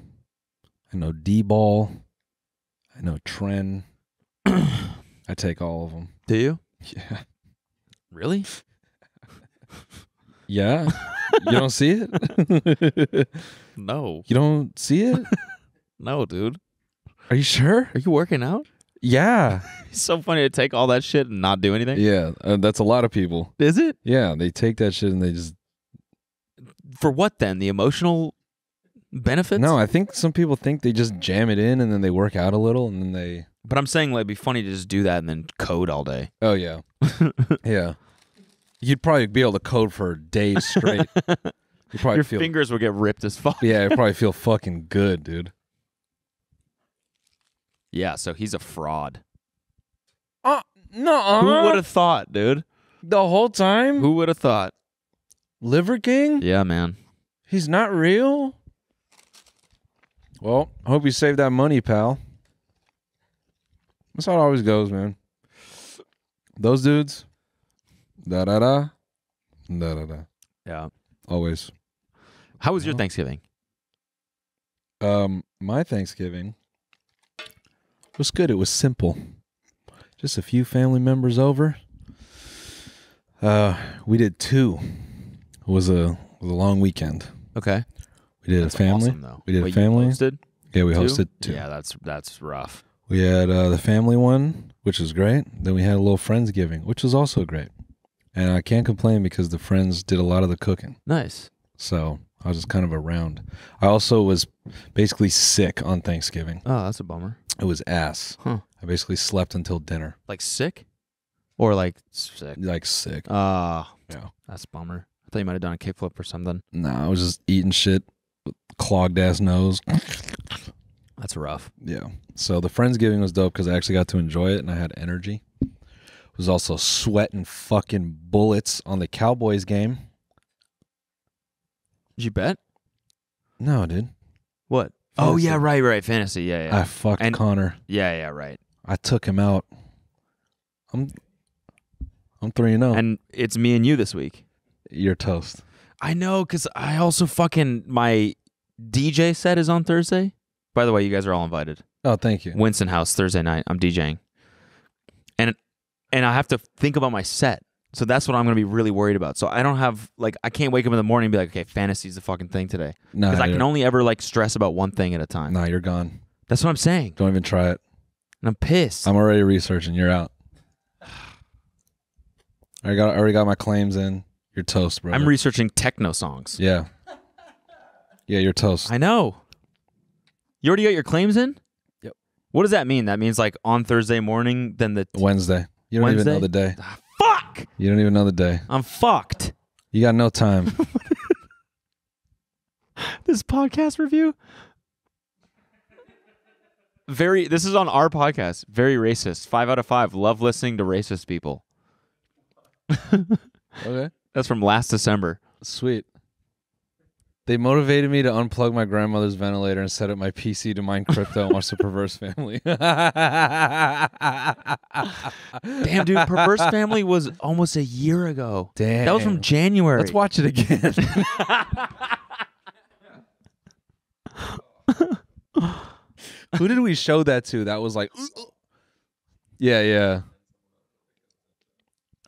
I know D-Bol. I know Tren. I take all of them. Do you? Yeah. Really? Yeah. you don't see it? No. you don't see it? No, dude. Are you sure? Are you working out? Yeah. It's so funny to take all that shit and not do anything. Yeah. Uh, that's a lot of people. Is it? Yeah. They take that shit and they just. For what then? The emotional benefits? No, I think some people think they just jam it in and then they work out a little and then they. But I'm saying like it'd be funny to just do that and then code all day. Oh, yeah. yeah. You'd probably be able to code for days straight. You probably Your feel. fingers would get ripped as fuck. Yeah, you probably feel fucking good, dude. Yeah, so he's a fraud. Uh, no. Who would have thought, dude? the whole time? Who would have thought? Liver King? Yeah, man. He's not real. Well, I hope you saved that money, pal. That's how it always goes, man. Those dudes, da da da, da da da. Yeah. Always. How was your Thanksgiving? Um, my Thanksgiving was good. It was simple. Just a few family members over. Uh, we did two. It was a it was a long weekend. Okay. We did That's a family. awesome, though. We did Wait, a family. Hosted Yeah, we two? hosted two. Yeah, that's that's rough. We had uh, the family one, which was great. Then we had a little friendsgiving, which was also great. And I can't complain because the friends did a lot of the cooking. Nice. So I was just kind of around. I also was basically sick on Thanksgiving. Oh, that's a bummer. It was ass. Huh. I basically slept until dinner, Like sick? Or like sick? like sick. Ah, Yeah. that's a bummer. I thought you might have done a kickflip or something. Nah, I was just eating shit with clogged ass nose. That's rough. Yeah. So the Friendsgiving was dope because I actually got to enjoy it and I had energy. Was also sweating fucking bullets on the Cowboys game. Did you bet? No, dude. What? Oh yeah, right, right. Fantasy. Yeah, yeah. I fucked And- Connor. yeah, yeah, right. I took him out. I'm I'm three and zero. And it's me and you this week. You're toast. I know, cause I also fucking my DJ set is on Thursday. By the way, you guys are all invited. Oh, thank you. Winston House Thursday night. I'm DJing, and and I have to think about my set. So that's what I'm gonna be really worried about. So I don't have like I can't wake up in the morning and be like, okay, fantasy's the fucking thing today, No, because I can only ever like stress about one thing at a time. Nah, you're gone. That's what I'm saying, Don't even try it. and I'm pissed. I'm already researching. You're out. I got I already got my claims in. You're toast, bro. I'm researching techno songs. yeah. Yeah, you're toast. I know. You already got your claims in? Yep. What does that mean? That means like on Thursday morning, then the Wednesday. You don't even know the day. Ah, fuck. You don't even know the day. I'm fucked. You got no time. This podcast review. Very. This is on our podcast. Very racist. Five out of five. Love listening to racist people. okay. That's from last December. Sweet. They motivated me to unplug my grandmother's ventilator and set up my PC to mine crypto and watch the Perverse Family. Damn, dude. Perverse Family was almost a year ago. Damn. That was from January. Let's watch it again. Who did we show that to? That was like, yeah, yeah.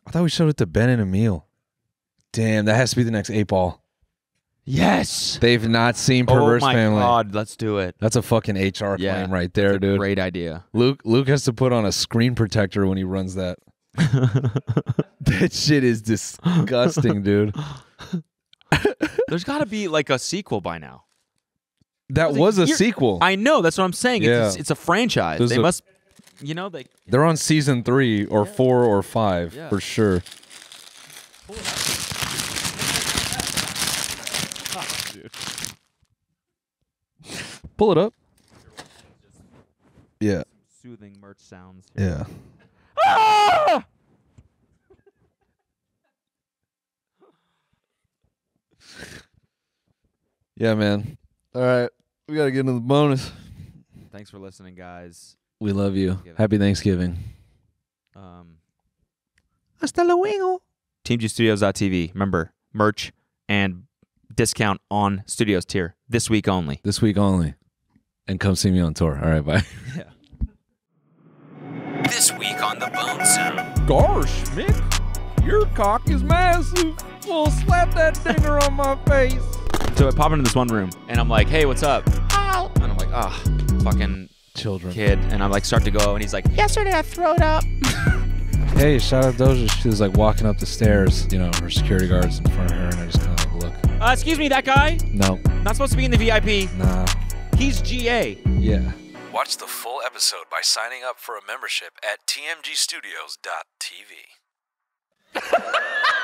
I thought we showed it to Ben and Emil. Damn, that has to be the next eight ball. Yes. They've not seen oh Perverse oh my Family. god, let's do it. That's a fucking HR Yeah, claim right there, dude. Great idea. Luke Luke has to put on a screen protector when he runs that. that shit is disgusting, dude. There's got to be like a sequel by now. That was a sequel. I know. That's what I'm saying. Yeah. It's, it's a franchise. There's they a- must, you know, they. They're on season three or four or five Yeah. for sure. Pull it up. Yeah. Soothing merch sounds. Yeah. Yeah, man. All right. We got to get into the bonus. Thanks for listening, guys. We love you. Thanksgiving. Happy Thanksgiving. Um, Hasta luego. TMGstudios.tv. Remember, merch and discount on studios tier this week only. This week only. And come see me on tour. All right, bye. This week on the Bone Zone. Gosh, Mick, your cock is massive. Well, slap that dinger on my face. So I pop into this one room and I'm like, hey, what's up? And I'm like, ah, fucking Children. kid. And I'm like, start to go. And he's like, yesterday I throwed up. Hey, shout out Doja. She was like walking up the stairs. You know, her security guards in front of her, and I just kind of like look. Uh, excuse me, that guy? No, Not supposed to be in the VIP. nah, He's GA. yeah. Watch the full episode by signing up for a membership at tmgstudios.tv.